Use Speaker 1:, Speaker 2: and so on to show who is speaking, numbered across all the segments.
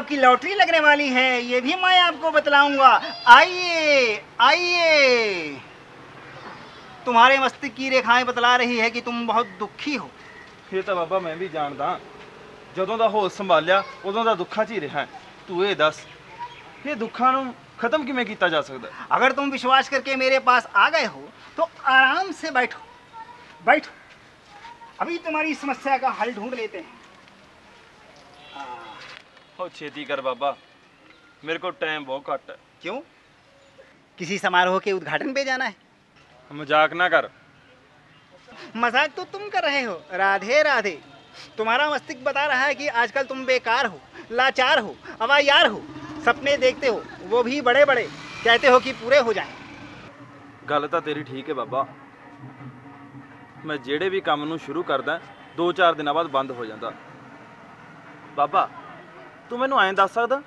Speaker 1: आपकी लॉटरी लगने वाली है ये भी मैं आपको बतलाऊंगा आइए आइए तुम्हारे मस्तिष्क की रेखाएं बतला रही है कि तुम बहुत दुखी हो
Speaker 2: ਇਹ ਤਾਂ ਬਾਬਾ ਮੈਂ ਵੀ ਜਾਣਦਾ ਜਦੋਂ ਦਾ ਹੋਸ਼ ਸੰਭਾਲਿਆ ਉਦੋਂ ਦਾ ਦੁੱਖਾਂ 'ਚ ਹੀ ਰਿਹਾ ਤੂੰ ਇਹ ਦੱਸ ਇਹ ਦੁੱਖਾਂ ਨੂੰ ਖਤਮ ਕਿਵੇਂ ਕੀਤਾ ਜਾ ਸਕਦਾ
Speaker 1: अगर तुम विश्वास करके मेरे पास आ गए हो तो आराम से बैठो बैठो अभी तुम्हारी समस्या का हल ढूंढ लेते हैं
Speaker 2: ਹੋ ਛੇਤੀ ਕਰ ਬਾਬਾ ਮੇਰੇ ਕੋਲ ਟਾਈਮ ਬਹੁਤ ਘੱਟ ਹੈ
Speaker 1: क्यों किसी समारोह के उद्घाटन पे जाना है
Speaker 2: ਮਜ਼ਾਕ ਨਾ ਕਰ
Speaker 1: मजाक तो तुम कर रहे हो राधे राधे तुम्हारा मस्तिष्क बता रहा है कि आजकल तुम बेकार हो लाचार हो अवायार हो सपने देखते हो वो भी बड़े बड़े कहते हो कि पूरे हो जाएं
Speaker 2: ਗੱਲ ਤਾਂ ਤੇਰੀ ਠੀਕ ਹੈ ਬਾਬਾ ਮੈਂ ਜਿਹੜੇ ਵੀ ਕੰਮ ਨੂੰ ਸ਼ੁਰੂ ਕਰਦਾ 2-4 ਦਿਨਾਂ ਬਾਅਦ ਬੰਦ ਹੋ ਜਾਂਦਾ ਬਾਬਾ ਤੂੰ ਮੈਨੂੰ ਐਂ ਦੱਸ ਸਕਦਾ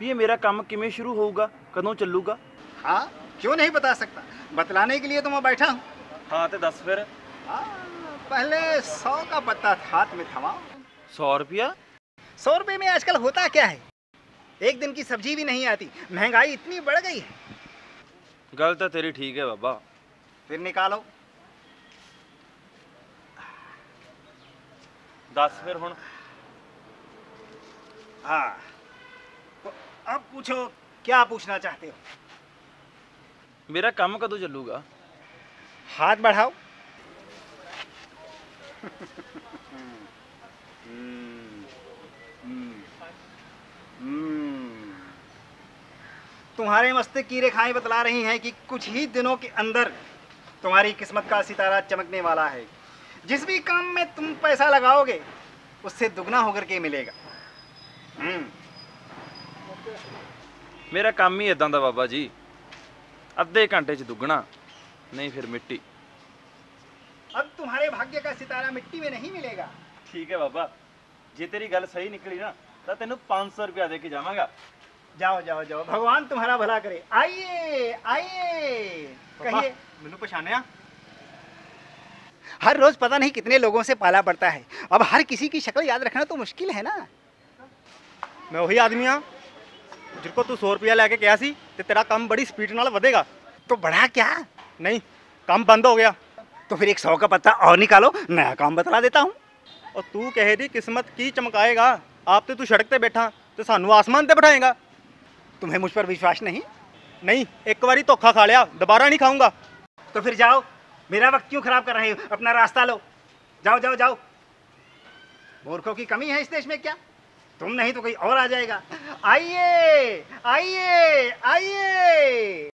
Speaker 2: ਵੀ ਇਹ ਮੇਰਾ ਕੰਮ ਕਿਵੇਂ ਸ਼ੁਰੂ ਹੋਊਗਾ ਕਦੋਂ ਚੱਲੂਗਾ
Speaker 1: हाँ क्यों नहीं बता सकता बतलाने के लिए तो मैं बैठा हूँ
Speaker 2: ਹਾਂ ਤੇ ਦੱਸ ਫਿਰ
Speaker 1: हाँ, पहले सौ का पत्ता हाथ में थमाओ
Speaker 2: 100 ਰੁਪਿਆ
Speaker 1: सौ रुपये में आजकल होता क्या है एक दिन की सब्जी भी नहीं आती महंगाई इतनी बढ़ गई है
Speaker 2: ਗੱਲ ਤਾਂ ਤੇਰੀ ਠੀਕ ਹੈ ਬਾਬਾ
Speaker 1: फिर निकालो
Speaker 2: ਦੱਸ ਫਿਰ ਹੁਣ
Speaker 1: हाँ। तो अब पूछो क्या पूछना चाहते हो?
Speaker 2: मेरा काम कदू चलूगा।
Speaker 1: हाथ बढ़ाओ। तुम्हारे मस्ते की रेखाएँ बतला रही हैं कि कुछ ही दिनों के अंदर तुम्हारी किस्मत का सितारा चमकने वाला है। जिस भी काम में तुम पैसा लगाओगे उससे दुगना होकर के मिलेगा।
Speaker 2: ਮੇਰਾ ਕੰਮ ਹੀ ਇਦਾਂ ਦਾ ਬਾਬਾ ਜੀ ਅੱਧੇ ਘੰਟੇ 'ਚ ਦੁੱਗਣਾ ਨਹੀਂ ਫਿਰ ਮਿੱਟੀ
Speaker 1: अब तुम्हारे भाग्य का सितारा मिट्टी में नहीं मिलेगा
Speaker 2: ਠੀਕ ਹੈ ਬਾਬਾ ਜੇ ਤੇਰੀ ਗੱਲ ਸਹੀ ਨਿਕਲੀ ਨਾ ਤਾਂ ਤੈਨੂੰ 500 ਰੁਪਇਆ ਦੇ ਕੇ ਜਾਵਾਂਗਾ
Speaker 1: जाओ जाओ जाओ भगवान तुम्हारा भला करे आइए आइए कहिए
Speaker 2: ਮੈਨੂੰ ਪਛਾਣਿਆ
Speaker 1: हर रोज पता नहीं कितने लोगों से पाला पड़ता है अब हर किसी की शक्ल याद रखना तो मुश्किल है ना
Speaker 3: ਮੈਂ ਉਹੀ ਆਦਮੀ ਆ ਜਿਹਦੇ ਕੋ ਤੂੰ 100 ਰੁਪਇਆ ਲੈ ਕੇ ਗਿਆ ਸੀ ਤੇ ਤੇਰਾ ਕੰਮ ਬੜੀ ਸਪੀਡ ਨਾਲ ਵਧੇਗਾ
Speaker 1: तो बढ़ा क्या
Speaker 3: ਨਹੀਂ ਕੰਮ ਬੰਦ ਹੋ ਗਿਆ
Speaker 1: तो फिर एक सौ का पत्ता और निकालो नया काम बतला देता हूँ
Speaker 3: ਉਹ ਤੂੰ ਕਹੇ ਦੀ ਕਿਸਮਤ ਕੀ ਚਮਕਾਏਗਾ ਆਪ ਤੇ ਤੂੰ ਸੜਕ ਤੇ ਬੈਠਾ ਤੇ ਸਾਨੂੰ ਆਸਮਾਨ ਤੇ ਬਿਠਾਏਗਾ
Speaker 1: तुम्हें मुझ पर विश्वास नहीं
Speaker 3: ਨਹੀਂ ਇੱਕ ਵਾਰੀ ਧੋਖਾ ਖਾ ਲਿਆ ਦੁਬਾਰਾ ਨਹੀਂ ਖਾਊਂਗਾ
Speaker 1: तो फिर जाओ मेरा वक्त क्यों खराब कर रहे हो अपना रास्ता लो जाओ जाओ जाओ मूर्खों की कमी है इस देश में क्या तुम नहीं तो कोई और आ जाएगा आइए आइए आइए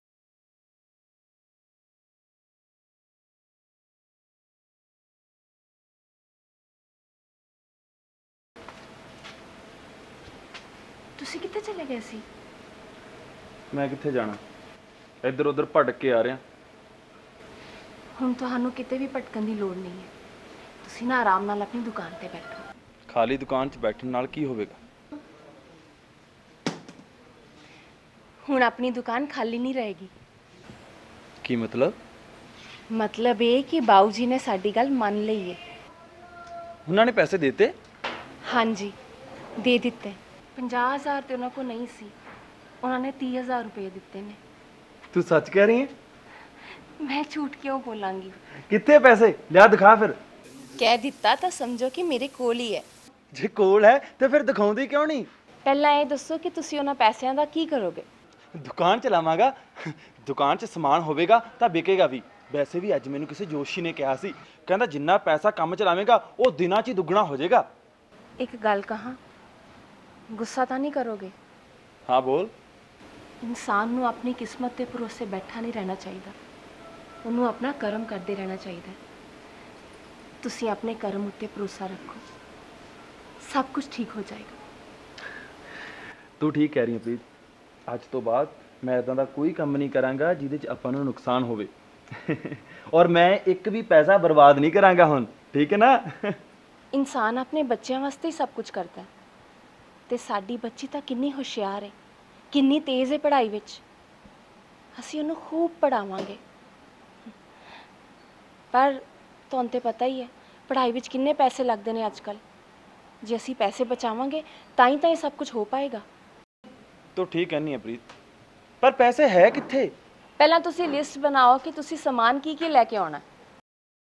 Speaker 4: ਤੁਸੀਂ ਕਿੱਥੇ ਚਲੇ ਗਏ ਸੀ
Speaker 2: ਮੈਂ ਕਿੱਥੇ ਜਾਣਾ ਇੱਧਰ ਉੱਧਰ ਭਟਕ ਕੇ ਆ ਰਿਹਾ
Speaker 4: ਹੁਣ ਤੁਹਾਨੂੰ ਕਿਤੇ ਵੀ ਭਟਕਣ ਦੀ ਲੋੜ ਨਹੀਂ ਹੈ ਤੁਸੀਂ ਨਾ ਆਰਾਮ ਨਾਲ ਆਪਣੀ ਦੁਕਾਨ ਤੇ ਬੈਠੋ
Speaker 2: ਖਾਲੀ ਦੁਕਾਨ 'ਚ ਬੈਠਣ ਨਾਲ ਕੀ ਹੋਵੇਗਾ?
Speaker 4: ਹੁਣ ਆਪਣੀ ਦੁਕਾਨ ਖਾਲੀ ਨਹੀਂ ਰਹੇਗੀ।
Speaker 2: ਕੀ ਮਤਲਬ?
Speaker 4: ਮਤਲਬ ਇਹ ਕਿ ਬਾਊ ਜੀ ਨੇ ਸਾਡੀ ਗੱਲ ਮੰਨ ਲਈ ਹੈ
Speaker 2: ਉਹਨਾਂ ਨੇ ਪੈਸੇ ਦਿੱਤੇ?
Speaker 4: ਹਾਂਜੀ ਦੇ ਦਿੱਤੇ। 50000 ਤੇ ਉਹਨਾਂ ਕੋਲ ਨਹੀਂ ਸੀ। ਉਹਨਾਂ ਨੇ 30000 ਰੁਪਏ ਦਿੱਤੇ ਨੇ।
Speaker 2: ਤੂੰ ਸੱਚ ਕਹਿ ਰਹੀ ਹੈ
Speaker 4: ਮੈਂ ਝੂਠ ਕਿਉਂ ਬੋਲਾਂਗੀ?
Speaker 2: ਕਿੱਥੇ ਪੈਸੇ? ਲਿਆ ਦਿਖਾ ਫਿਰ।
Speaker 4: ਕਹਿ ਦਿੱਤਾ ਤਾਂ ਸਮਝੋ ਕਿ ਮੇਰੇ ਕੋਲ ਹੀ ਹੈ।
Speaker 2: ਜੇ ਕੋਲ ਹੈ ਤੇ ਫਿਰ ਦਿਖਾਉਂਦੀ ਕਿਉਂ ਨਹੀਂ?
Speaker 4: ਪਹਿਲਾਂ ਇਹ ਦੱਸੋ ਕਿ ਤੁਸੀਂ ਉਹਨਾਂ ਪੈਸਿਆਂ ਦਾ ਕੀ ਕਰੋਗੇ?
Speaker 2: ਦੁਕਾਨ ਚਲਾਵਾਂਗਾ ਦੁਕਾਨ 'ਚ ਸਮਾਨ ਹੋਵੇਗਾ ਤਾਂ ਵਿਕੇਗਾ ਵੀ। ਵੈਸੇ ਵੀ ਅੱਜ ਮੈਨੂੰ ਕਿਸੇ ਜੋਸ਼ੀ ਨੇ ਕਿਹਾ ਸੀ ਕਹਿੰਦਾ ਜਿੰਨਾ ਪੈਸਾ ਕੰਮ ਚਲਾਵੇਂਗਾ ਉਹ ਦਿਨਾਂ 'ਚ ਹੀ ਦੁੱਗਣਾ ਹੋ ਜਾਏਗਾ।
Speaker 4: ਇੱਕ ਗੱਲ ਕਹਾਂ ਗੁੱਸਾ ਤਾਂ ਨਹੀਂ ਕਰੋਗੇ?
Speaker 2: ਹਾਂ ਬੋਲ।
Speaker 4: ਇਨਸਾਨ ਨੂੰ ਆਪਣੀ ਕਿਸਮਤ ਤੇ ਭਰੋਸੇ ਬੈਠਾ ਨਹੀਂ ਰਹਿਣਾ ਚਾਹੀਦਾ। ਉਹਨੂੰ ਆਪਣਾ ਕਰਮ ਕਰਦੇ ਰਹਿਣਾ ਚਾਹੀਦਾ ਹੈ। ਤੁਸੀਂ ਆਪਣੇ ਕਰਮ ਉੱਤੇ ਭਰੋਸਾ ਰੱਖੋ। ਸਭ ਕੁਝ ਠੀਕ ਹੋ ਜਾਏਗਾ
Speaker 2: ਤੂੰ ਠੀਕ ਕਹਿ ਰਹੀ ਹੈ ਪ੍ਰੀਤ ਅੱਜ ਤੋਂ ਬਾਅਦ ਮੈਂ ਇਦਾਂ ਦਾ ਕੋਈ ਕੰਮ ਨਹੀਂ ਕਰਾਂਗਾ ਜਿਹਦੇ 'ਚ ਆਪਾਂ ਨੂੰ ਨੁਕਸਾਨ ਹੋਵੇ ਔਰ ਮੈਂ ਇੱਕ ਵੀ ਪੈਸਾ ਬਰਬਾਦ ਨਹੀਂ ਕਰਾਂਗਾ ਹੁਣ ਠੀਕ ਹੈ ਨਾ
Speaker 4: ਇਨਸਾਨ ਆਪਣੇ ਬੱਚਿਆਂ ਵਾਸਤੇ ਹੀ ਸਭ ਕੁਝ ਕਰਦਾ ਹੈ ਤੇ ਸਾਡੀ ਬੱਚੀ ਤਾਂ ਕਿੰਨੀ ਹੁਸ਼ਿਆਰ ਹੈ ਕਿੰਨੀ ਤੇਜ਼ ਹੈ ਪੜ੍ਹਾਈ ਵਿੱਚ ਅਸੀਂ ਉਹਨੂੰ ਖੂਬ ਪੜਾਵਾਂਗੇ ਪਰ ਤੁਹਾਨੂੰ ਤੇ ਪਤਾ ਹੀ ਹੈ ਪੜ੍ਹਾਈ ਵਿੱਚ ਕਿੰਨੇ ਪੈਸੇ ਲੱਗਦੇ ਨੇ ਅੱਜਕੱਲ ਜੇ ਅਸੀਂ ਪੈਸੇ ਬਚਾਵਾਂਗੇ ਤਾਂ ਹੀ ਤਾਂ ਇਹ ਸਭ ਕੁਝ ਹੋ ਪਾਏਗਾ।
Speaker 2: ਤੂੰ ਠੀਕ ਕਹਿੰਨੀ ਹੈ ਪ੍ਰੀਤ ਪਰ ਪੈਸੇ ਹੈ ਕਿੱਥੇ?
Speaker 4: ਪਹਿਲਾਂ ਤੁਸੀਂ ਲਿਸਟ ਬਣਾਓ ਕਿ ਤੁਸੀਂ ਸਮਾਨ ਕੀ ਕੀ ਲੈ ਕੇ ਆਉਣਾ।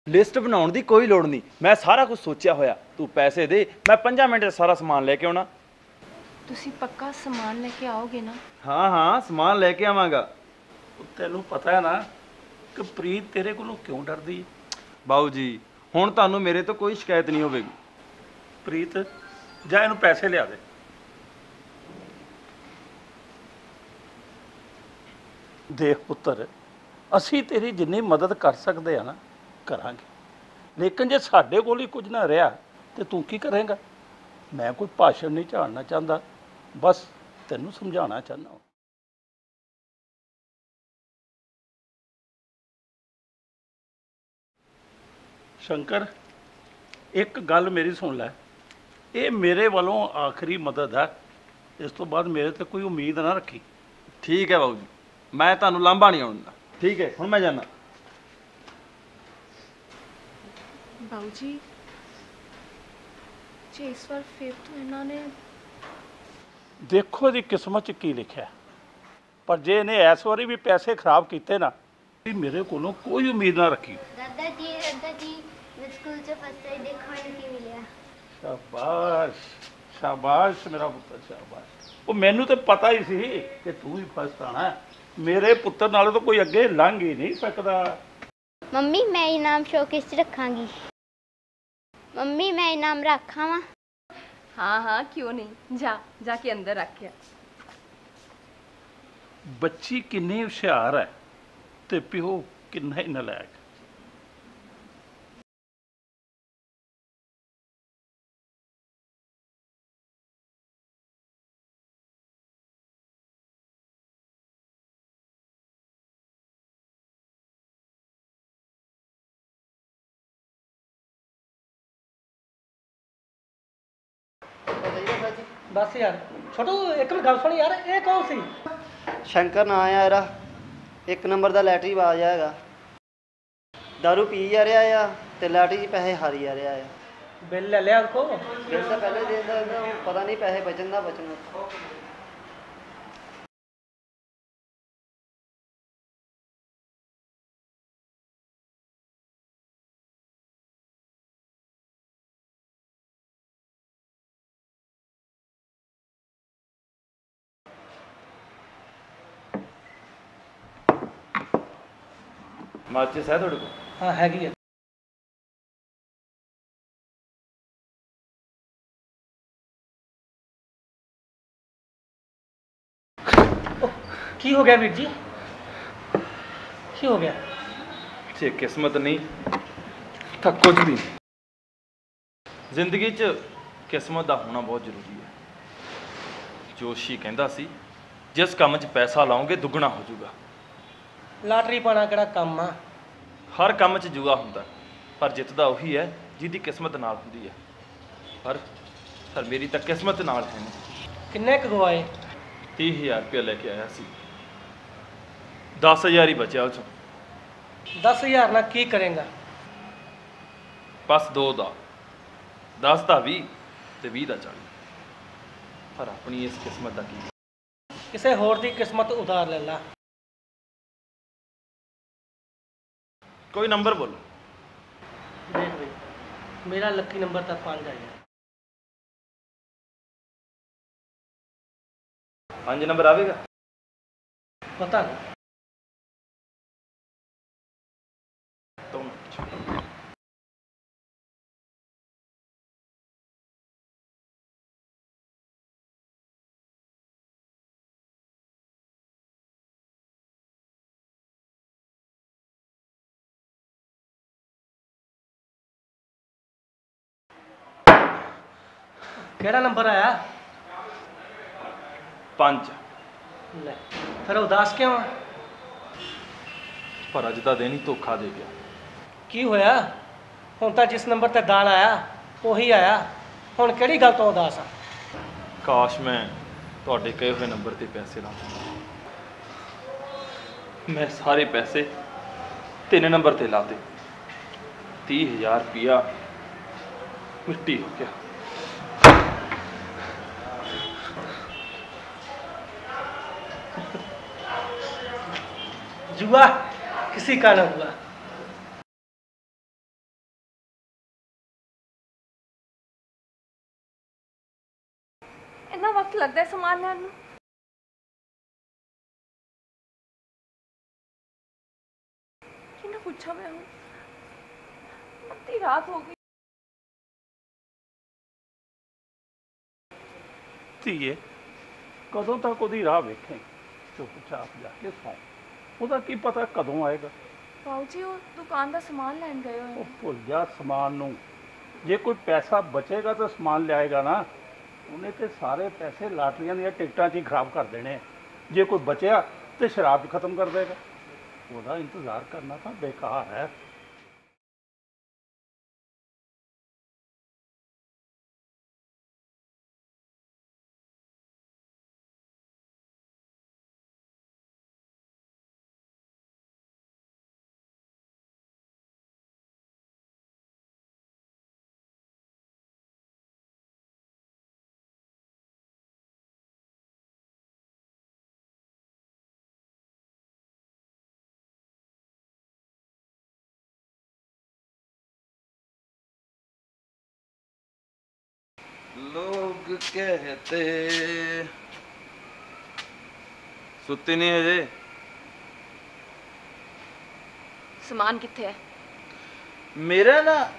Speaker 2: ਲਿਸਟ ਬਣਾਉਣ ਦੀ ਕੋਈ ਲੋੜ ਨਹੀਂ ਮੈਂ ਸਾਰਾ ਕੁਝ ਸੋਚਿਆ ਹੋਇਆ। ਤੂੰ ਪੈਸੇ ਦੇ ਮੈਂ 5 ਮਿੰਟ 'ਚ ਸਾਰਾ ਸਮਾਨ ਲੈ ਕੇ ਆਉਣਾ।
Speaker 4: ਤੁਸੀਂ ਪੱਕਾ ਸਮਾਨ ਲੈ ਕੇ ਆਓਗੇ ਨਾ?
Speaker 2: ਹਾਂ ਹਾਂ ਸਮਾਨ ਲੈ ਕੇ ਆਵਾਂਗਾ।
Speaker 5: ਤੈਨੂੰ ਪਤਾ ਹੈ ਨਾ ਕਿ ਪ੍ਰੀਤ ਤੇਰੇ ਕੋਲੋਂ ਕਿਉਂ ਡਰਦੀ ਹੈ?
Speaker 2: ਬਾਊ ਜੀ ਹੁਣ ਤੁਹਾਨੂੰ ਮੇਰੇ ਤੋਂ ਕੋਈ ਸ਼ਿਕਾਇਤ ਨਹੀਂ ਹੋਵੇਗੀ।
Speaker 5: ਪ੍ਰੀਤ, ਜਾਂ ਇਹਨੂੰ ਪੈਸੇ ਲਿਆ ਦੇ। ਦੇਖ ਪੁੱਤਰ, ਅਸੀਂ ਤੇਰੀ ਜਿੰਨੀ ਮਦਦ ਕਰ ਸਕਦੇ ਆ ਨਾ, ਕਰਾਂਗੇ। ਲੇਕਿਨ ਜੇ ਸਾਡੇ ਕੋਲ ਹੀ ਕੁਝ ਨਾ ਰਿਹਾ, ਤੇ ਤੂੰ ਕੀ ਕਰੇਂਗਾ? ਮੈਂ ਕੋਈ ਭਾਸ਼ਣ ਨਹੀਂ ਝਾੜਨਾ ਚਾਹੁੰਦਾ। ਬਸ ਤੈਨੂੰ ਸਮਝਾਉਣਾ ਚਾਹੁੰਦਾ ਸ਼ੰਕਰ, ਇੱਕ ਗੱਲ ਮੇਰੀ ਸੁਣ ਲੈ। ਇਹ ਮੇਰੇ ਵੱਲੋਂ ਆਖਰੀ ਮਦਦ ਹੈ। ਇਸ ਤੋਂ ਬਾਅਦ ਮੇਰੇ ਤੇ ਕੋਈ ਉਮੀਦ ਨਾ ਰੱਖੀ।
Speaker 2: ਠੀਕ ਹੈ ਬਾਊ ਜੀ। ਮੈਂ ਤੁਹਾਨੂੰ ਲਾਂਭਾ ਨਹੀਂ ਆਉਣ ਦਿੰਦਾ ਠੀਕ ਹੈ ਹੁਣ ਮੈਂ ਜਾਣਾ
Speaker 4: ਬਾਊ ਜੀ ਜੇ ਇਸ ਵਾਰ ਫਿਰ ਤੋਂ ਇਹਨਾਂ ਨੇ
Speaker 5: ਦੇਖੋ ਇਹਦੀ ਕਿਸਮਤ 'ਚ ਕੀ ਲਿਖਿਆ। ਪਰ ਜੇ ਇਹਨੇ ਇਸ ਵਾਰੀ ਵੀ ਪੈਸੇ ਖਰਾਬ ਕੀਤੇ ਨਾ ਵੀ ਮੇਰੇ ਕੋਲੋਂ ਕੋਈ ਉਮੀਦ ਨਾ ਰੱਖੀ।
Speaker 6: ਦਾਦਾ ਜੀ ਦਾਦਾ ਜੀ ਮੈਂ ਸਕੂਲ ਚ ਫਸਟ ਆਈ ਦੇਖਣ ਕੀ
Speaker 5: ਸ਼ਾਬਾਸ਼ ਸ਼ਾਬਾਸ਼ ਮੇਰਾ ਪੁੱਤਰ ਸ਼ਾਬਾਸ਼। ਉਹ ਮੈਨੂੰ ਤੇ ਪਤਾ ਹੀ ਸੀ ਕਿ ਤੂੰ ਹੀ ਫਸਟ ਆਣਾ। ਮੇਰੇ ਪੁੱਤਰ ਨਾਲੋਂ ਤਾਂ ਕੋਈ ਅੱਗੇ ਲੰਘ ਹੀ ਨਹੀਂ ਸਕਦਾ।
Speaker 6: ਮੰਮੀ ਮੈਂ ਇਨਾਮ ਸ਼ੋਕੇਸ ਚ ਰੱਖਾਂਗੀ। ਮੰਮੀ ਮੈਂ ਇਨਾਮ ਰੱਖਾਂ ਵਾ
Speaker 4: ਹਾਂ ਹਾਂ ਕਿਉਂ ਨਹੀਂ? ਜਾ ਜਾ ਕੇ ਅੰਦਰ ਰੱਖਿਆ
Speaker 5: ਬੱਚੀ ਕਿੰਨੀ ਹੁਸ਼ਿਆਰ ਹੈ ਤੇ ਪਿਓ ਕਿੰਨਾ ਹੀ ਨਲਾਇਕ।
Speaker 7: ਬਸ ਯਾਰ ਛੋਟੂ ਇੱਕ ਮਿੰਟ ਗੱਲ ਸੁਣ ਯਾਰ ਇਹ ਕੌਣ ਸੀ?
Speaker 8: ਸ਼ੰਕਰ ਨਾਂ ਆ ਇਹਦਾ ਇੱਕ ਨੰਬਰ ਦਾ ਲੈਟਰੀ ਬਾਜ ਹੈਗਾ ਦਾਰੂ ਪੀ ਜਾ ਰਿਹਾ ਆ ਤੇ ਲੈਟਰੀ 'ਚ ਪੈਸੇ ਹਾਰੀ ਜਾ ਰਿਹਾ ਆ।
Speaker 7: ਬਿੱਲ ਲੈ ਲਿਆ ਕੋ
Speaker 8: ਦਿਨ ਤਾਂ ਪਹਿਲੇ ਦਿਨ ਦਾ ਇਹਦਾ ਪਤਾ ਨਹੀਂ ਪੈਸੇ ਬਚਣ ਦਾ ਬਚਣਾ
Speaker 2: ਮਾਚਿਸ ਹੈ ਤੁਹਾਡੇ ਕੋਲ
Speaker 7: ਹਾਂ ਹੈਗੀ ਆ ਉਹ, ਕੀ ਹੋ ਗਿਆ ਵੀਰ ਜੀ ਕੀ ਹੋ ਗਿਆ
Speaker 2: ਜੇ ਕਿਸਮਤ ਨਹੀਂ ਤਾਂ ਕੁਝ ਵੀ ਨਹੀਂ ਜ਼ਿੰਦਗੀ 'ਚ ਕਿਸਮਤ ਦਾ ਹੋਣਾ ਬਹੁਤ ਜ਼ਰੂਰੀ ਹੈ ਜੋਸ਼ੀ ਕਹਿੰਦਾ ਸੀ ਜਿਸ ਕੰਮ 'ਚ ਪੈਸਾ ਲਾਓਗੇ ਦੁੱਗਣਾ ਹੋ ਜਾਊਗਾ
Speaker 7: ਲਾਟਰੀ ਪਾਣਾ ਕਿਹੜਾ ਕੰਮ ਆ
Speaker 2: ਹਰ ਕੰਮ 'ਚ ਜੂਆ ਹੁੰਦਾ ਪਰ ਜਿੱਤਦਾ ਉਹੀ ਹੈ ਜਿਹਦੀ ਕਿਸਮਤ ਨਾਲ ਹੁੰਦੀ ਹੈ। ਪਰ ਪਰ ਮੇਰੀ ਤਾਂ ਕਿਸਮਤ ਨਾਲ ਹੈ ਨਹੀਂ।
Speaker 7: ਕਿੰਨੇ ਕੁ ਗਵਾਏ?
Speaker 2: 30000 ਰੁਪਏ ਲੈ ਕੇ ਆਇਆ ਸੀ। 10000 ਹੀ ਬਚਿਆ ਉਹ 'ਚੋਂ।
Speaker 7: 10000 ਨਾਲ ਕੀ ਕਰੇਗਾ?
Speaker 2: ਬਸ ਦੋ ਦਾ। 10 ਦਾ 20 ਤੇ 20 ਦਾ 40 ਪਰ ਆਪਣੀ ਇਸ ਕਿਸਮਤ ਦਾ ਕੀ?
Speaker 7: ਕਿਸੇ ਹੋਰ ਦੀ ਕਿਸਮਤ ਉਧਾਰ ਲੈ ਲਾ।
Speaker 2: ਕੋਈ ਨੰਬਰ ਬੋਲੋ।
Speaker 7: ਦੇਖ ਬਈ ਮੇਰਾ ਲੱਕੀ ਨੰਬਰ ਤਾਂ 5 ਆਇਆ
Speaker 2: ਪੰਜ ਨੰਬਰ ਆਵੇਗਾ?
Speaker 7: ਪਤਾ ਨਹੀਂ। ਕਿਹੜਾ ਨੰਬਰ ਆਇਆ?
Speaker 2: ਪੰਜ।
Speaker 7: ਲੈ ਫਿਰ ਉਦਾਸ ਕਿਉਂ ਆ?
Speaker 2: ਪਰ ਅੱਜ ਦਾ ਦਿਨ ਹੀ ਧੋਖਾ ਦੇ ਗਿਆ।
Speaker 7: ਕੀ ਹੋਇਆ? ਹੁਣ ਤਾਂ ਜਿਸ ਨੰਬਰ ਤੇ ਦਾਲ ਆਇਆ ਉਹੀ ਆਇਆ। ਹੁਣ ਕਿਹੜੀ ਗੱਲ ਤੋਂ ਉਦਾਸ ਆ?
Speaker 2: ਕਾਸ਼ ਮੈਂ ਤੁਹਾਡੇ ਕਹੇ ਹੋਏ ਨੰਬਰ ਤੇ ਪੈਸੇ ਲਾ ਮੈਂ ਸਾਰੇ ਪੈਸੇ ਤਿੰਨ ਨੰਬਰ ਤੇ ਲਾ ਦੇ 30000 ਰੁਪਿਆ ਮਿੱਟੀ ਹੋ ਗਿਆ।
Speaker 7: जुआ किसी का न हुआ
Speaker 4: ਇੰਨਾ ਵਕਤ ਲੱਗਦਾ ਹੈ ਸਮਾਨ ਲੈਣ ਨੂੰ ਕਿਹਨੂੰ ਪੁੱਛਾਂ ਮੈਂ ਹੁਣ ਅੱਧੀ ਰਾਤ ਹੋ ਗਈ
Speaker 5: ਧੀਏ ਕਦੋਂ ਤੱਕ ਉਹਦੀ ਰਾਹ ਵੇਖੇ ਚੁੱਪਚਾਪ ਜਾ ਕੇ ਸੌਂ ਉਹਦਾ ਕੀ ਪਤਾ ਕਦੋਂ ਆਏਗਾ?
Speaker 4: ਬਾਊ ਜੀ ਉਹ ਦੁਕਾਨ ਦਾ ਸਮਾਨ ਲੈਣ ਗਏ ਹੋਏ
Speaker 5: ਉਹ
Speaker 4: ਨੇ।
Speaker 5: ਭੁੱਲ ਜਾ ਸਮਾਨ ਨੂੰ। ਜੇ ਕੋਈ ਪੈਸਾ ਬਚੇਗਾ ਤਾਂ ਸਮਾਨ ਲਿਆਏਗਾ ਨਾ। ਉਹਨੇ ਤੇ ਸਾਰੇ ਪੈਸੇ ਲਾਟਰੀਆਂ ਦੀਆਂ ਟਿਕਟਾਂ 'ਚ ਹੀ ਖਰਾਬ ਕਰ ਦੇਣੇ। ਜੇ ਕੋਈ ਬਚਿਆ ਤੇ ਸ਼ਰਾਬ 'ਚ ਖਤਮ ਕਰ ਦੇਗਾ। ਉਹਦਾ ਇੰਤਜ਼ਾਰ ਕਰਨਾ ਤਾਂ ਬੇਕਾਰ ਹੈ।
Speaker 2: ਲੋਗ ਕਹਤੇ। ਸੁੱਤੀ ਨਹੀਂ ਹਜੇ?
Speaker 4: ਸਮਾਨ ਕਿੱਥੇ ਹੈ?
Speaker 2: ਮੇਰਾ ਨਾ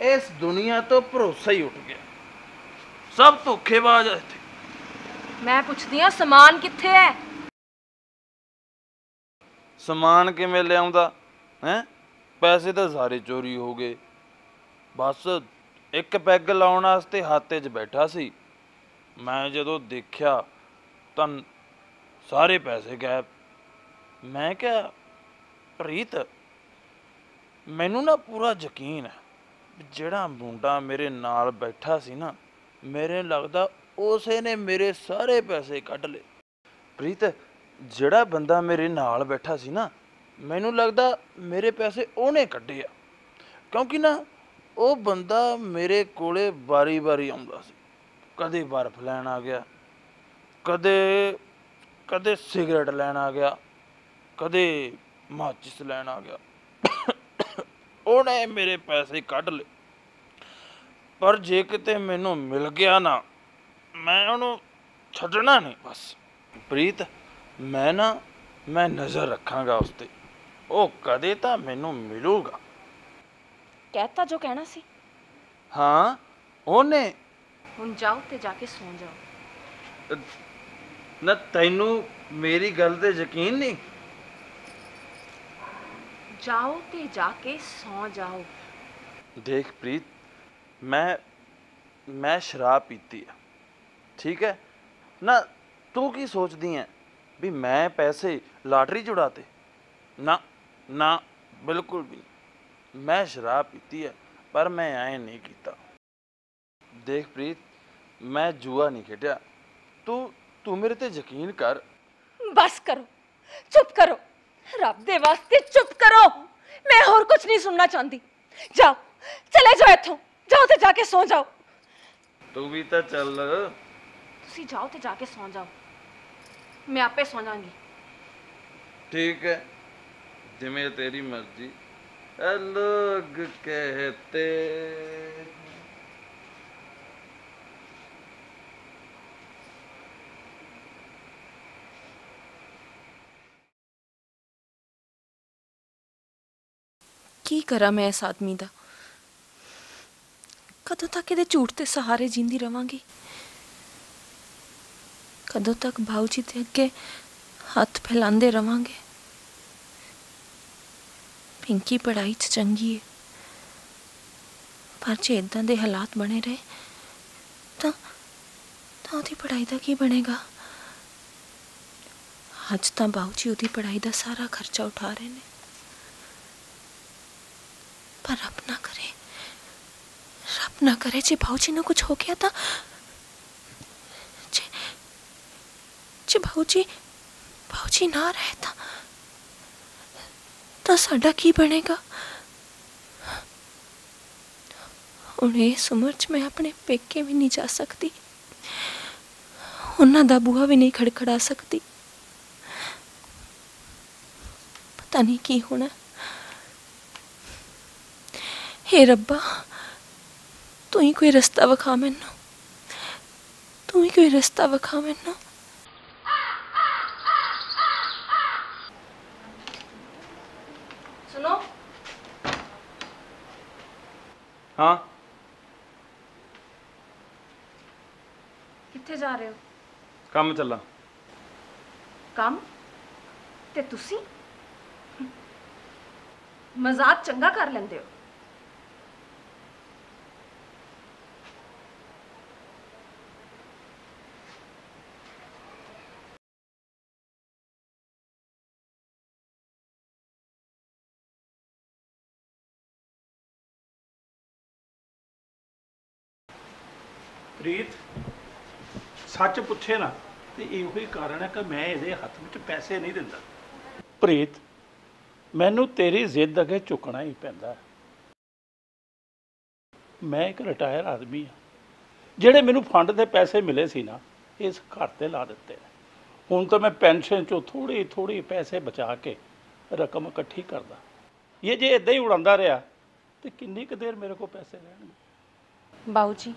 Speaker 2: ਇਸ ਦੁਨੀਆ ਤੋਂ ਭਰੋਸਾ ਹੀ ਉੱਠ ਗਿਆ। ਸਭ ਧੋਖੇਬਾਜ਼ ਆ ਇੱਥੇ।
Speaker 4: ਮੈਂ ਪੁੱਛਦੀ ਹਾਂ ਸਮਾਨ ਕਿੱਥੇ ਹੈ?
Speaker 2: ਸਮਾਨ ਕਿਵੇਂ ਲਿਆਉਂਦਾ? ਹੈ? ਪੈਸੇ ਤਾਂ ਸਾਰੇ ਚੋਰੀ ਹੋ ਗਏ। ਬਸ ਇੱਕ ਪੈਗ ਲਾਉਣ ਵਾਸਤੇ ਹਾਤੇ 'ਚ ਬੈਠਾ ਸੀ। ਮੈਂ ਜਦੋਂ ਦੇਖਿਆ ਤਾਂ ਸਾਰੇ ਪੈਸੇ ਗਾਇਬ। ਮੈਂ ਕਿਹਾ, ਪ੍ਰੀਤ, ਮੈਨੂੰ ਨਾ ਪੂਰਾ ਯਕੀਨ ਹੈ ਜਿਹੜਾ ਮੁੰਡਾ ਮੇਰੇ ਨਾਲ ਬੈਠਾ ਸੀ ਨਾ, ਮੇਰੇ ਲੱਗਦਾ ਉਸੇ ਨੇ ਮੇਰੇ ਸਾਰੇ ਪੈਸੇ ਕੱਢ ਲਏ। ਪ੍ਰੀਤ, ਜਿਹੜਾ ਬੰਦਾ ਮੇਰੇ ਨਾਲ ਬੈਠਾ ਸੀ ਨਾ, ਮੈਨੂੰ ਲੱਗਦਾ ਮੇਰੇ ਪੈਸੇ ਉਹਨੇ ਕੱਢੇ ਆ। ਕਿਉਂਕਿ ਨਾ ਉਹ ਬੰਦਾ ਮੇਰੇ ਕੋਲੇ ਵਾਰੀ-ਵਾਰੀ ਆਉਂਦਾ ਸੀ। ਕਦੇ ਬਰਫ਼ ਲੈਣ ਆ ਗਿਆ, ਕਦੇ ਕਦੇ ਸਿਗਰਟ ਲੈਣ ਆ ਗਿਆ, ਕਦੇ ਮਾਚਿਸ ਲੈਣ ਆ ਗਿਆ। ਉਹਨੇ ਮੇਰੇ ਪੈਸੇ ਕੱਢ ਲਏ। ਪਰ ਜੇ ਕਿਤੇ ਮੈਨੂੰ ਮਿਲ ਗਿਆ ਨਾ, ਮੈਂ ਉਹਨੂੰ ਛੱਡਣਾ ਨਹੀਂ ਬਸ। ਪ੍ਰੀਤ, ਮੈਂ ਨਾ, ਮੈਂ ਨਜ਼ਰ ਰੱਖਾਂਗਾ ਉਸ ਤੇ। ਉਹ ਕਦੇ ਤਾਂ ਮੈਨੂੰ ਮਿਲੂਗਾ।
Speaker 4: ਕਹਿਤਾ ਜੋ ਕਹਿਣਾ ਸੀ।
Speaker 2: ਹਾਂ ਉਹਨੇ?
Speaker 4: ਹੁਣ ਜਾਓ ਤੇ ਜਾ ਕੇ ਸੌਂ ਜਾਓ।
Speaker 2: ਨਾ ਤੈਨੂੰ ਮੇਰੀ ਗੱਲ ਤੇ ਯਕੀਨ ਨਹੀਂ?
Speaker 4: ਜਾਓ ਤੇ ਜਾ ਕੇ ਸੌਂ ਜਾਓ।
Speaker 2: ਦੇਖ ਪ੍ਰੀਤ ਮੈਂ ਮੈਂ ਸ਼ਰਾਬ ਪੀਤੀ ਆ। ਠੀਕ ਹੈ? ਨਾ ਤੂੰ ਕੀ ਸੋਚਦੀ ਐ ਵੀ ਮੈਂ ਪੈਸੇ ਲਾਟਰੀ ਜੁੜਾਤੇ ਨਾ ਨਾ ਬਿਲਕੁਲ ਵੀ। ਨਹੀਂ। ਮੈਂ ਸ਼ਰਾਬ ਪੀਤੀ ਹੈ ਪਰ ਮੈਂ ਐਂ ਨਹੀਂ ਕੀਤਾ। ਦੇਖ ਪ੍ਰੀਤ ਮੈਂ ਜੂਆ ਨਹੀਂ ਖੇਡਿਆ। ਤੂੰ ਤੂੰ ਮੇਰੇ ਤੇ ਯਕੀਨ ਕਰ।
Speaker 4: ਬਸ ਕਰੋ ਚੁੱਪ ਕਰੋ। ਰੱਬ ਦੇ ਵਾਸਤੇ ਚੁੱਪ ਕਰੋ। ਮੈਂ ਹੋਰ ਕੁਝ ਨਹੀਂ ਸੁਣਨਾ ਚਾਹੁੰਦੀ। ਜਾਓ ਚਲੇ ਜਾਓ ਇੱਥੋਂ। ਜਾਓ ਤੇ ਜਾ ਕੇ ਸੌ ਜਾਓ।
Speaker 2: ਤੂੰ ਵੀ ਤਾਂ ਚੱਲ।
Speaker 4: ਤੁਸੀਂ ਜਾਓ ਤੇ ਜਾ ਕੇ ਸੌ ਜਾਓ। ਮੈਂ ਆਪੇ ਸੌ ਜਾਵਾਂਗੀ।
Speaker 2: ਠੀਕ ਹੈ ਜਿਵੇਂ ਤੇਰੀ ਮਰਜ਼ੀ। ए, लोग कहते
Speaker 4: ਕੀ ਕਰਾਂ ਮੈਂ ਇਸ ਆਦਮੀ ਦਾ ਕਦੋਂ ਤੱਕ ਇਹਦੇ ਝੂਠ ਤੇ ਸਹਾਰੇ ਜਿੰਦੀ ਰਵਾਂਗੀ ਕਦੋਂ ਤੱਕ ਭਾਊ ਜੀ ਦੇ ਅੱਗੇ ਹੱਥ ਫੈਲਾਉਂਦੇ ਰਵਾਂਗੇ ਪਿੰਕੀ ਪੜਾਈ 'ਚ ਚੰਗੀ ਹੈ ਪਰ ਜੇ ਇਦਾਂ ਦੇ ਹਾਲਾਤ ਬਣੇ ਰਹੇ, ਤਾਂ ਤਾਂ ਉਹਦੀ ਪੜਾਈ ਦਾ ਕੀ ਬਣੇਗਾ? ਅੱਜ ਤਾਂ ਬਾਊ ਜੀ ਉਹਦੀ ਪੜਾਈ ਦਾ ਸਾਰਾ ਖਰਚਾ ਉਠਾ ਰਹੇ ਨੇ। ਪਰ ਰੱਬ ਨਾ ਕਰੇ। ਰੱਬ ਨਾ ਕਰੇ, ਜੇ ਬਾਊ ਜੀ ਨੂੰ ਕੁਝ ਹੋ ਗਿਆ ਤਾਂ, ਜੇ ਜੇ ਬਾਊ ਜੀ ਬਾਊ ਜੀ ਨਾ ਰਹੇ ਤਾਂ ਸਾਡਾ ਕੀ ਬਣੇਗਾ? ਹੁਣ ਇਸ ਉਮਰ 'ਚ ਮੈਂ ਆਪਣੇ ਪੇਕੇ ਵੀ ਨਹੀਂ ਜਾ ਸਕਦੀ। ਉਹਨਾਂ ਦਾ ਬੂਹਾ ਵੀ ਨਹੀਂ ਖੜਖੜਾ ਸਕਦੀ। ਪਤਾ ਨਹੀਂ ਕੀ ਹੋਣਾ। ਹੇ ਰੱਬਾ, ਤੂੰ ਹੀ ਕੋਈ ਰਸਤਾ ਵਿਖਾ ਮੈਨੂੰ। ਤੂੰ ਹੀ ਕੋਈ ਰਸਤਾ ਵਿਖਾ ਮੈਨੂੰ।
Speaker 2: ਹਾਂ।
Speaker 4: ਕਿੱਥੇ ਜਾ ਰਹੇ ਹੋ?
Speaker 2: ਕੰਮ ਚੱਲਾਂ।
Speaker 4: ਕੰਮ? ਤੇ ਤੁਸੀਂ? ਮਜ਼ਾਕ ਚੰਗਾ ਕਰ ਲੈਂਦੇ ਹੋ।
Speaker 5: ਪ੍ਰੀਤ ਸੱਚ ਪੁੱਛੇ ਨਾ, ਤੇ ਇਹੋ ਹੀ ਕਾਰਨ ਹੈ ਕਿ ਮੈਂ ਇਹਦੇ ਹੱਥ ਵਿੱਚ ਪੈਸੇ ਨਹੀਂ ਦਿੰਦਾ। ਪ੍ਰੀਤ, ਮੈਨੂੰ ਤੇਰੀ ਜ਼ਿੱਦ ਅੱਗੇ ਝੁਕਣਾ ਹੀ ਪੈਂਦਾ ਮੈਂ ਇੱਕ ਰਿਟਾਇਰ ਆਦਮੀ ਹਾਂ। ਜਿਹੜੇ ਮੈਨੂੰ ਫੰਡ ਦੇ ਪੈਸੇ ਮਿਲੇ ਸੀ ਨਾ, ਇਸ ਘਰ ਤੇ ਲਾ ਦਿੱਤੇ ਹੁਣ ਤਾਂ ਮੈਂ ਪੈਨਸ਼ਨ ਚੋਂ ਥੋੜੀ ਥੋੜੀ ਪੈਸੇ ਬਚਾ ਕੇ ਰਕਮ ਇਕੱਠੀ ਕਰਦਾ। ਇਹ ਜੇ ਇਦਾਂ ਹੀ ਉਡਾਉਂਦਾ ਰਿਹਾ, ਤੇ ਕਿੰਨੀ ਕੁ ਦੇਰ ਮੇਰੇ ਕੋਲ ਪੈਸੇ ਰਹਿਣਗੇ?
Speaker 4: ਬਾਊ ਜੀ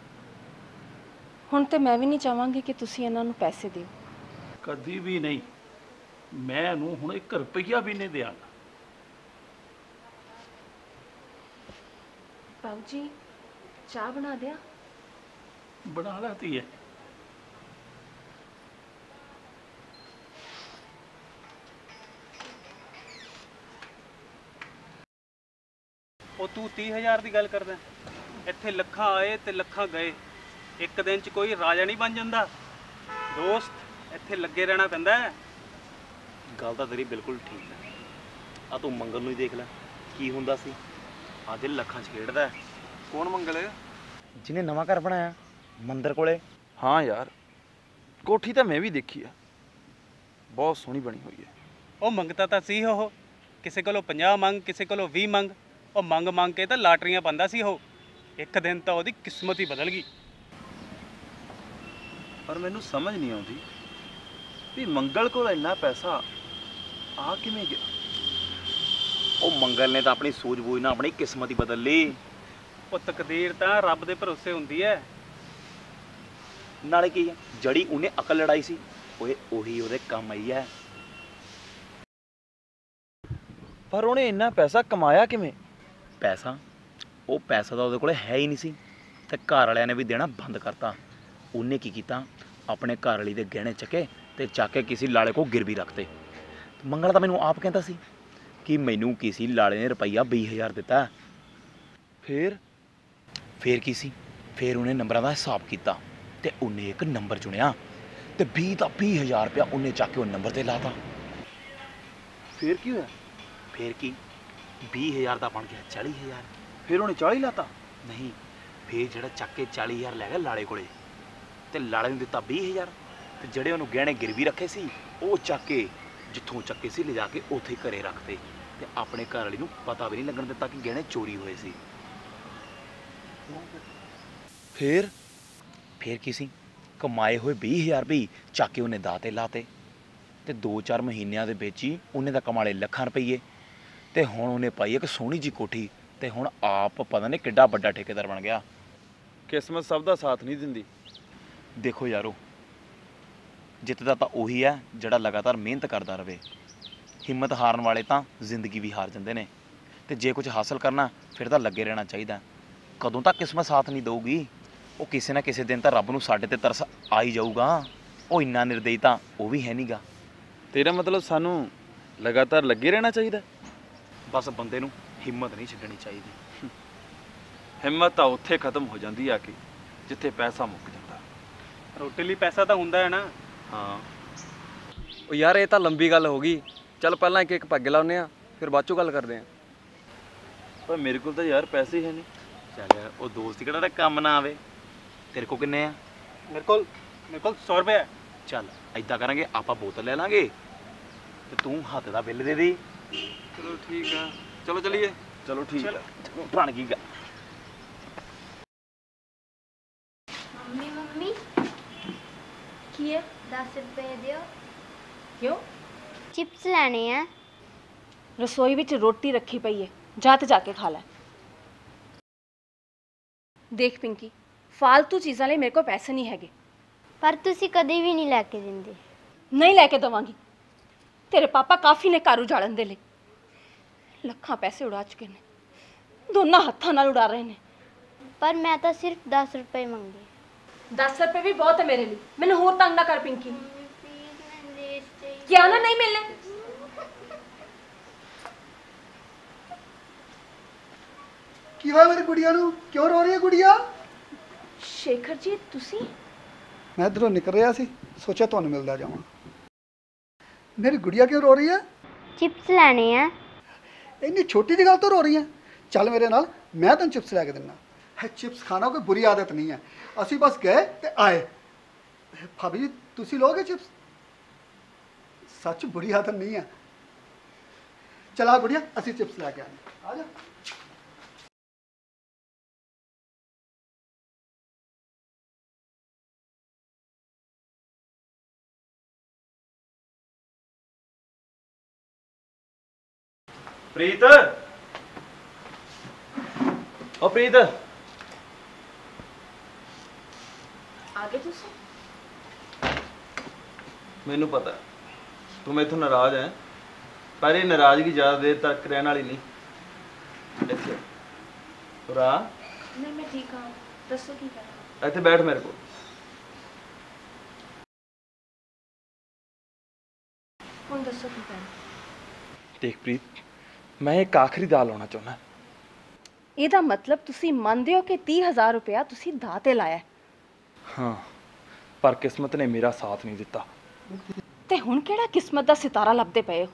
Speaker 4: ਹੁਣ ਤੇ ਮੈਂ ਵੀ ਨਹੀਂ ਚਾਹਾਂਗੀ ਕਿ ਤੁਸੀਂ ਇਹਨਾਂ ਨੂੰ ਪੈਸੇ ਦਿਓ।
Speaker 5: ਕਦੀ ਵੀ ਨਹੀਂ। ਮੈਂ ਇਹਨੂੰ ਹੁਣ 1 ਰੁਪਈਆ ਵੀ ਨਹੀਂ ਦਿਆਂਗਾ
Speaker 4: ਬਾਊ ਜੀ ਚਾਹ ਬਣਾ ਦਿਆਂ?
Speaker 5: ਬਣਾ ਲਾਤੀ ਹੈ
Speaker 9: ਉਹ ਤੂੰ 30000 ਦੀ ਗੱਲ ਕਰਦਾ। ਇੱਥੇ ਲੱਖਾਂ ਆਏ ਤੇ ਲੱਖਾਂ ਗਏ। ਇੱਕ ਦਿਨ ਚ ਕੋਈ ਰਾਜਾ ਨਹੀਂ ਬਣ ਜਾਂਦਾ। ਦੋਸਤ ਇੱਥੇ ਲੱਗੇ ਰਹਿਣਾ ਪੈਂਦਾ ਹੈ।
Speaker 10: ਗੱਲ ਤਾਂ ਤੇਰੀ ਬਿਲਕੁਲ ਠੀਕ ਹੈ। ਆ ਤੂੰ ਮੰਗਲ ਨੂੰ ਹੀ ਦੇਖ ਲੈ ਕੀ ਹੁੰਦਾ ਸੀ? ਅੱਜ ਇਹ ਲੱਖਾਂ 'ਚ ਖੇਡਦਾ ਹੈ।
Speaker 2: ਕੌਣ ਮੰਗਲ?
Speaker 8: ਜਿਹਨੇ ਨਵਾਂ ਘਰ ਬਣਾਇਆ ਮੰਦਰ ਕੋਲੇ।
Speaker 2: ਹਾਂ ਯਾਰ ਕੋਠੀ ਤਾਂ ਮੈਂ ਵੀ ਦੇਖੀ ਆ। ਬਹੁਤ ਸੋਹਣੀ ਬਣੀ ਹੋਈ ਹੈ।
Speaker 9: ਉਹ ਮੰਗਤਾ ਤਾਂ ਸੀ ਉਹ। ਕਿਸੇ ਕੋਲੋਂ 50 ਮੰਗ ਕਿਸੇ ਕੋਲੋਂ 20 ਮੰਗ। ਉਹ ਮੰਗ ਮੰਗ ਕੇ ਤਾਂ ਲਾਟਰੀਆਂ ਪਾਉਂਦਾ ਸੀ ਉਹ। ਇੱਕ ਦਿਨ ਤਾਂ ਉਹਦੀ ਕਿਸਮਤ ਹੀ ਬਦਲ ਗਈ।
Speaker 2: ਪਰ ਮੈਨੂੰ ਸਮਝ ਨਹੀਂ ਆਉਂਦੀ ਵੀ ਮੰਗਲ ਕੋਲ ਇੰਨਾ ਪੈਸਾ ਆ ਕਿਵੇਂ ਗਿਆ?
Speaker 10: ਉਹ ਮੰਗਲ ਨੇ ਤਾਂ ਆਪਣੀ ਸੂਝ-ਬੂਝ ਨਾਲ ਆਪਣੀ ਕਿਸਮਤ ਹੀ ਬਦਲ ਲਈ।
Speaker 9: ਉਹ ਤਕਦੀਰ ਤਾਂ ਰੱਬ ਦੇ ਭਰੋਸੇ ਹੁੰਦੀ ਹੈ।
Speaker 10: ਨਾਲੇ ਕੀ ਹੈ ਜੜੀ ਉਹਨੇ ਅਕਲ ਲੜਾਈ ਸੀ ਓਏ ਉਹੀ ਉਹਦੇ ਕੰਮ ਆਈ ਹੈ।
Speaker 2: ਪਰ ਉਹਨੇ ਇੰਨਾ ਪੈਸਾ ਕਮਾਇਆ ਕਿਵੇਂ?
Speaker 10: ਪੈਸਾ? ਉਹ ਪੈਸਾ ਤਾਂ ਉਹਦੇ ਕੋਲੇ ਹੈ ਹੀ ਨਹੀਂ ਸੀ ਤੇ ਘਰ ਵਾਲਿਆਂ ਨੇ ਵੀ ਦੇਣਾ ਬੰਦ ਕਰਤਾ। ਉਹਨੇ ਕੀ ਕੀਤਾ? ਆਪਣੇ ਘਰ ਵਾਲੀ ਦੇ ਗਹਿਣੇ ਚੱਕੇ ਤੇ ਚੱਕ ਕੇ ਕਿਸੇ ਲਾਲੇ ਕੋ ਗਿਰਵੀ ਰੱਖਤੇ। ਮੰਗਲ ਤਾਂ ਮੈਨੂੰ ਆਪ ਕਹਿੰਦਾ ਸੀ ਕਿ ਮੈਨੂੰ ਕਿਸੇ ਲਾਲੇ ਨੇ ਰੁਪਈਆ 20000 ਦਿੱਤਾ।
Speaker 2: ਫੇਰ?
Speaker 10: ਫੇਰ ਕੀ ਸੀ? ਫੇਰ ਉਹਨੇ ਨੰਬਰਾਂ ਦਾ ਹਿਸਾਬ ਕੀਤਾ ਤੇ ਉਹਨੇ ਇੱਕ ਨੰਬਰ ਚੁਣਿਆ ਤੇ 20 ਦਾ 20000 ਰੁਪਇਆ ਉਹਨੇ ਚੱਕ ਕੇ ਉਹ ਨੰਬਰ ਤੇ ਲਾਤਾ।
Speaker 2: ਫੇਰ ਕੀ ਹੋਇਆ?
Speaker 10: ਫੇਰ ਕੀ? 20000 ਦਾ ਬਣ ਗਿਆ 40000
Speaker 2: ਫੇਰ ਉਹਨੇ 40 ਲਾਤਾ?
Speaker 10: ਨਹੀਂ ਫੇਰ ਜਿਹੜਾ ਚੱਕ ਕੇ 40000 ਲੈ ਗਿਆ ਲਾਲੇ ਕੋਲੇ। ਤੇ ਲਾਲੇ ਨੂੰ ਦਿੱਤਾ 20000 ਤੇ ਜਿਹੜੇ ਉਹਨੂੰ ਗਹਿਣੇ ਗਿਰਵੀ ਰੱਖੇ ਸੀ ਉਹ ਚੱਕ ਕੇ ਜਿੱਥੋਂ ਚੱਕੇ ਸੀ ਲਿਜਾ ਕੇ ਉੱਥੇ ਘਰੇ ਰੱਖਤੇ। ਤੇ ਆਪਣੇ ਘਰ ਵਾਲੀ ਨੂੰ ਪਤਾ ਵੀ ਨਹੀਂ ਲੱਗਣ ਦਿੱਤਾ ਕਿ ਗਹਿਣੇ ਚੋਰੀ ਹੋਏ ਸੀ।
Speaker 2: ਫੇਰ?
Speaker 10: ਫੇਰ ਕੀ ਸੀ? ਕਮਾਏ ਹੋਏ 20000 ਰੁਪਏ ਚੱਕ ਕੇ ਉਹਨੇ ਦਾਤੇ ਲਾਤੇ। ਤੇ 2-4 ਮਹੀਨਿਆਂ ਦੇ ਵਿੱਚ ਹੀ ਉਹਨੇ ਤਾਂ ਕਮਾਲੇ ਲੱਖਾਂ ਰੁਪਏ ਤੇ ਹੁਣ ਉਹਨੇ ਪਾਈ ਇੱਕ ਸੋਹਣੀ ਜੀ ਕੋਠੀ ਤੇ ਹੁਣ ਆਪ ਪਤਾ ਨਹੀਂ ਕਿੱਡਾ ਵੱਡਾ ਠੇਕੇਦਾਰ ਬਣ ਗਿਆ।
Speaker 2: ਕਿਸਮਤ ਸਭ ਦਾ ਸਾਥ ਨਹੀਂ ਦਿੰਦੀ।
Speaker 10: ਦੇਖੋ ਯਾਰੋ ਜਿੱਤਦਾ ਤਾਂ ਉਹੀ ਹੈ ਜਿਹੜਾ ਲਗਾਤਾਰ ਮਿਹਨਤ ਕਰਦਾ ਰਵੇ ਹਿੰਮਤ ਹਾਰਨ ਵਾਲੇ ਤਾਂ ਜ਼ਿੰਦਗੀ ਵੀ ਹਾਰ ਜਾਂਦੇ ਨੇ। ਤੇ ਜੇ ਕੁਝ ਹਾਸਲ ਕਰਨਾ ਫਿਰ ਤਾਂ ਲੱਗੇ ਰਹਿਣਾ ਚਾਹੀਦਾ। ਕਦੋਂ ਤੱਕ ਕਿਸਮਤ ਸਾਥ ਨਹੀਂ ਦਊਗੀ? ਉਹ ਕਿਸੇ ਨਾ ਕਿਸੇ ਦਿਨ ਤਾਂ ਰੱਬ ਨੂੰ ਸਾਡੇ ਤੇ ਤਰਸ ਆ ਹੀ ਜਾਊਗਾ। ਉਹ ਇੰਨਾ ਨਿਰਦਈ ਤਾਂ ਉਹ ਵੀ ਹੈ ਨਹੀਂਗਾ
Speaker 2: ਤੇਰਾ ਮਤਲਬ ਸਾਨੂੰ ਲਗਾਤਾਰ ਲੱਗੇ ਰਹਿਣਾ ਚਾਹੀਦਾ?
Speaker 10: ਬਸ ਬੰਦੇ ਨੂੰ ਹਿੰਮਤ ਨਹੀਂ ਛੱਡਣੀ ਚਾਹੀਦੀ।
Speaker 2: ਹਿੰਮਤ ਤਾਂ ਉੱਥੇ ਖਤਮ ਹੋ ਜਾਂਦੀ ਆ ਕੇ ਜਿੱਥੇ ਪੈਸਾ ਮੁੱਕ ਜਾਂਦਾ
Speaker 9: ਰੋਟੀ ਲਈ ਪੈਸਾ ਤਾਂ ਹੁੰਦਾ ਹੈ ਨਾ।
Speaker 10: ਹਾਂ।
Speaker 11: ਉਹ ਯਾਰ ਇਹ ਤਾਂ ਲੰਬੀ ਗੱਲ ਹੋ ਗਈ। ਚੱਲ ਪਹਿਲਾਂ ਇੱਕ ਇੱਕ ਪੱਗ ਲਾਉਨੇ ਆ ਫਿਰ ਬਾਅਦ ਚੋਂ ਗੱਲ ਕਰਦੇ ਆ
Speaker 2: ਪਰ ਮੇਰੇ ਕੋਲ ਤਾਂ ਯਾਰ ਪੈਸੇ ਹੀ ਹੈ ਨਹੀਂ।
Speaker 10: ਚੱਲ ਯਾਰ ਉਹ ਦੋਸਤ ਕਿਹੜਾ ਦਾ ਕੰਮ ਨਾ ਆਵੇ। ਤੇਰੇ ਕੋ ਕਿੰਨੇ ਆ?
Speaker 9: ਮੇਰੇ ਕੋਲ ਮੇਰੇ ਕੋਲ 100 ਰੁਪਏ ਹੈ
Speaker 10: ਚੱਲ ਐਦਾਂ ਕਰਾਂਗੇ ਆਪਾਂ ਬੋਤਲ ਲੈ ਲਾਂਗੇ। ਤੇ ਤੂੰ ਹੱਥ ਦਾ ਬਿੱਲ ਦੇ ਦੇ।
Speaker 11: ਚਲੋ ਠੀਕ ਆ। ਚਲੋ ਚਲੀਏ।
Speaker 2: ਚਲੋ ਠੀਕ ਆ।
Speaker 10: ਬਣ ਗਈ ਗੱਲ।
Speaker 6: Mummy mummy.
Speaker 4: ਕੀ ਹੈ?
Speaker 6: 10 ਰੁਪਏ ਦਿਓ।
Speaker 4: ਕਿਉਂ?
Speaker 6: ਚਿਪਸ ਲੈਣੇ ਆ।
Speaker 4: ਰਸੋਈ ਵਿੱਚ ਰੋਟੀ ਰੱਖੀ ਪਈ ਹੈ। ਜਾ ਤੇ ਜਾ ਕੇ ਖਾ ਲੈ। ਦੇਖ ਪਿੰਕੀ ਫालतू ਚੀਜ਼ਾਂ ਲਈ ਮੇਰੇ ਕੋਲ ਪੈਸੇ ਨਹੀਂ ਹੈਗੇ।
Speaker 6: ਪਰ ਤੁਸੀਂ ਕਦੇ ਵੀ ਨਹੀਂ ਲੈ ਕੇ ਦਿੰਦੇ।
Speaker 4: ਨਹੀਂ ਲੈ ਕੇ ਦਵਾਂਗੀ। ਤੇਰੇ ਪਾਪਾ ਕਾਫੀ ਨੇ ਘਰ ਉਜਾੜਨ ਦੇ ਲਈ। ਲੱਖਾਂ ਪੈਸੇ ਉਡਾ ਚੁੱਕੇ ਨੇ। ਦੋਨਾਂ ਹੱਥਾਂ ਨਾਲ ਉਡਾ ਰਹੇ ਨੇ।
Speaker 6: ਪਰ ਮੈਂ ਤਾਂ ਸਿਰਫ 10 ਰੁਪਏ ਮੰਗੇ
Speaker 4: 10 ਰੁਪਏ ਵੀ ਬਹੁਤ ਹੈ ਮੇਰੇ ਲਈ। ਮੈਨੂੰ ਹੋਰ ਤੰਗ ਨਾ ਕਰ ਪਿੰਕੀ। ਕਿਆ ਨਾ ਨਹੀਂ ਮਿਲਨੇ
Speaker 12: ਕੀ ਹੋਇਆ ਮੇਰੀ ਗੁੜੀਆ ਨੂੰ? ਕਿਉਂ ਰੋ ਰਹੀ ਹੈ ਗੁੜੀਆ?
Speaker 4: ਸ਼ੇਖਰ ਜੀ ਤੁਸੀਂ?
Speaker 12: ਮੈਂ ਇਧਰੋਂ ਨਿਕਲ ਰਿਹਾ ਸੀ ਸੋਚਿਆ ਤੁਹਾਨੂੰ ਮਿਲਦਾ ਜਾਵਾਂ। ਮੇਰੀ ਗੁੜੀਆ ਕਿਉਂ ਰੋ ਰਹੀ ਹੈ?
Speaker 6: ਚਿਪਸ ਲੈਣੇ ਆ।
Speaker 12: ਇੰਨੀ ਛੋਟੀ ਜਿਹੀ ਗੱਲ ਤੋਂ ਰੋ ਰਹੀ ਹੈ। ਚੱਲ ਮੇਰੇ ਨਾਲ ਮੈਂ ਤੈਨੂੰ ਚਿਪਸ ਲੈ ਕੇ ਦਿੰਦਾ। ਹੈ ਚਿਪਸ ਖਾਣਾ ਕੋਈ ਬੁਰੀ ਆਦਤ ਨਹੀਂ ਹੈ। ਅਸੀਂ ਬਸ ਗਏ ਤੇ ਆਏ। ਭਾਬੀ ਜੀ, ਤੁਸੀਂ ਲੋਗੇ ਚਿਪਸ? ਸੱਚ ਬੁਰੀ ਆਦਤ ਨਹੀਂ ਹੈ। ਚਲਾ ਗੁੜੀਆ, ਅਸੀਂ ਚਿਪਸ ਲੈ ਕੇ ਆਏ ਆ ਜਾ।
Speaker 2: ਪ੍ਰੀਤ? ਓ ਪ੍ਰੀਤ
Speaker 4: ਆਗੇ ਤੁਸੀਂ?
Speaker 2: ਮੈਨੂੰ ਪਤਾ। ਤੂੰ ਮੈਥੋਂ ਨਾਰਾਜ਼ ਹੈ ਪਰ ਇਹ ਨਾਰਾਜ਼ਗੀ ਜ਼ਿਆਦਾ ਦੇਰ ਤੱਕ ਰਹਿਣ ਵਾਲੀ ਨਹੀਂ। ਇੱਥੇ ਤੁਰਾ
Speaker 4: ਨਹੀਂ ਮੈਂ ਠੀਕ ਹਾਂ। ਦੱਸੋ ਕੀ ਕਰਨਾ
Speaker 2: ਇੱਥੇ ਬੈਠ ਮੇਰੇ ਕੋਲ।
Speaker 4: ਹੁਣ ਦੱਸੋ ਕੀ ਕਰਨਾ
Speaker 10: ਦੇਖ ਪ੍ਰੀਤ ਮੈਂ ਇੱਕ ਆਖਰੀ ਦਾ ਲਾਉਣਾ ਚਾਹੁੰਦਾ।
Speaker 4: ਇਹਦਾ ਮਤਲਬ ਤੁਸੀਂ ਮੰਨਦੇ ਹੋ ਕਿ 30000 ਰੁਪਇਆ ਤੁਸੀਂ ਦਾਅ ਤੇ ਲਾਇਆ ਹੈ।
Speaker 10: ਹਾਂ ਪਰ ਕਿਸਮਤ ਨੇ ਮੇਰਾ ਸਾਥ ਨਹੀਂ ਦਿੱਤਾ।
Speaker 4: ਤੇ ਹੁਣ ਕਿਹੜਾ ਕਿਸਮਤ ਦਾ ਸਿਤਾਰਾ ਲੱਭਦੇ ਪਏ ਹੋ?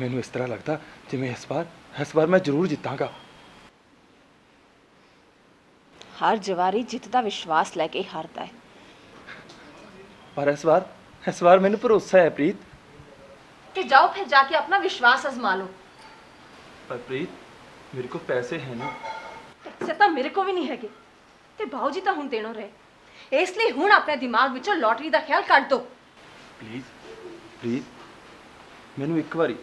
Speaker 10: ਮੈਨੂੰ ਇਸ ਤਰ੍ਹਾਂ ਲੱਗਦਾ ਜਿਵੇਂ ਇਸ ਵਾਰ ਇਸ ਵਾਰ ਮੈਂ ਜ਼ਰੂਰ ਜਿੱਤਾਂਗਾ।
Speaker 4: ਹਰ ਜਵਾਰੀ ਜਿੱਤ ਦਾ ਵਿਸ਼ਵਾਸ ਲੈ ਕੇ ਹਾਰਦਾ ਹੈ।
Speaker 10: ਪਰ ਇਸ ਵਾਰ ਇਸ ਵਾਰ ਮੈਨੂੰ ਭਰੋਸਾ ਹੈ ਪ੍ਰੀਤ।
Speaker 4: ਤੇ ਜਾਓ ਫਿਰ ਜਾ ਕੇ ਆਪਣਾ ਵਿਸ਼ਵਾਸ ਅਜ਼ਮਾ ਲਓ।
Speaker 2: ਪਰ ਪ੍ਰੀਤ ਮੇਰੇ ਕੋਲ ਪੈਸੇ ਹੈ ਨਹੀਂ
Speaker 4: ਪੈਸੇ ਤਾਂ ਮੇਰੇ ਕੋ ਵੀ ਨਹੀਂ ਹੈਗੇ। ਤੇ ਬਾਊ ਜੀ ਤਾਂ ਹੁਣ ਦੇਣੋਂ ਰਹੇ। ਇਸ ਲਈ ਹੁਣ ਆਪਣੇ ਦਿਮਾਗ ਵਿੱਚੋਂ ਲੋਟਰੀ ਦਾ ਖਿਆਲ ਕੱਢ ਦਿਓ
Speaker 2: ਪਲੀਜ਼ ਪ੍ਰੀਤ ਮੈਨੂੰ ਇੱਕ ਵਾਰੀ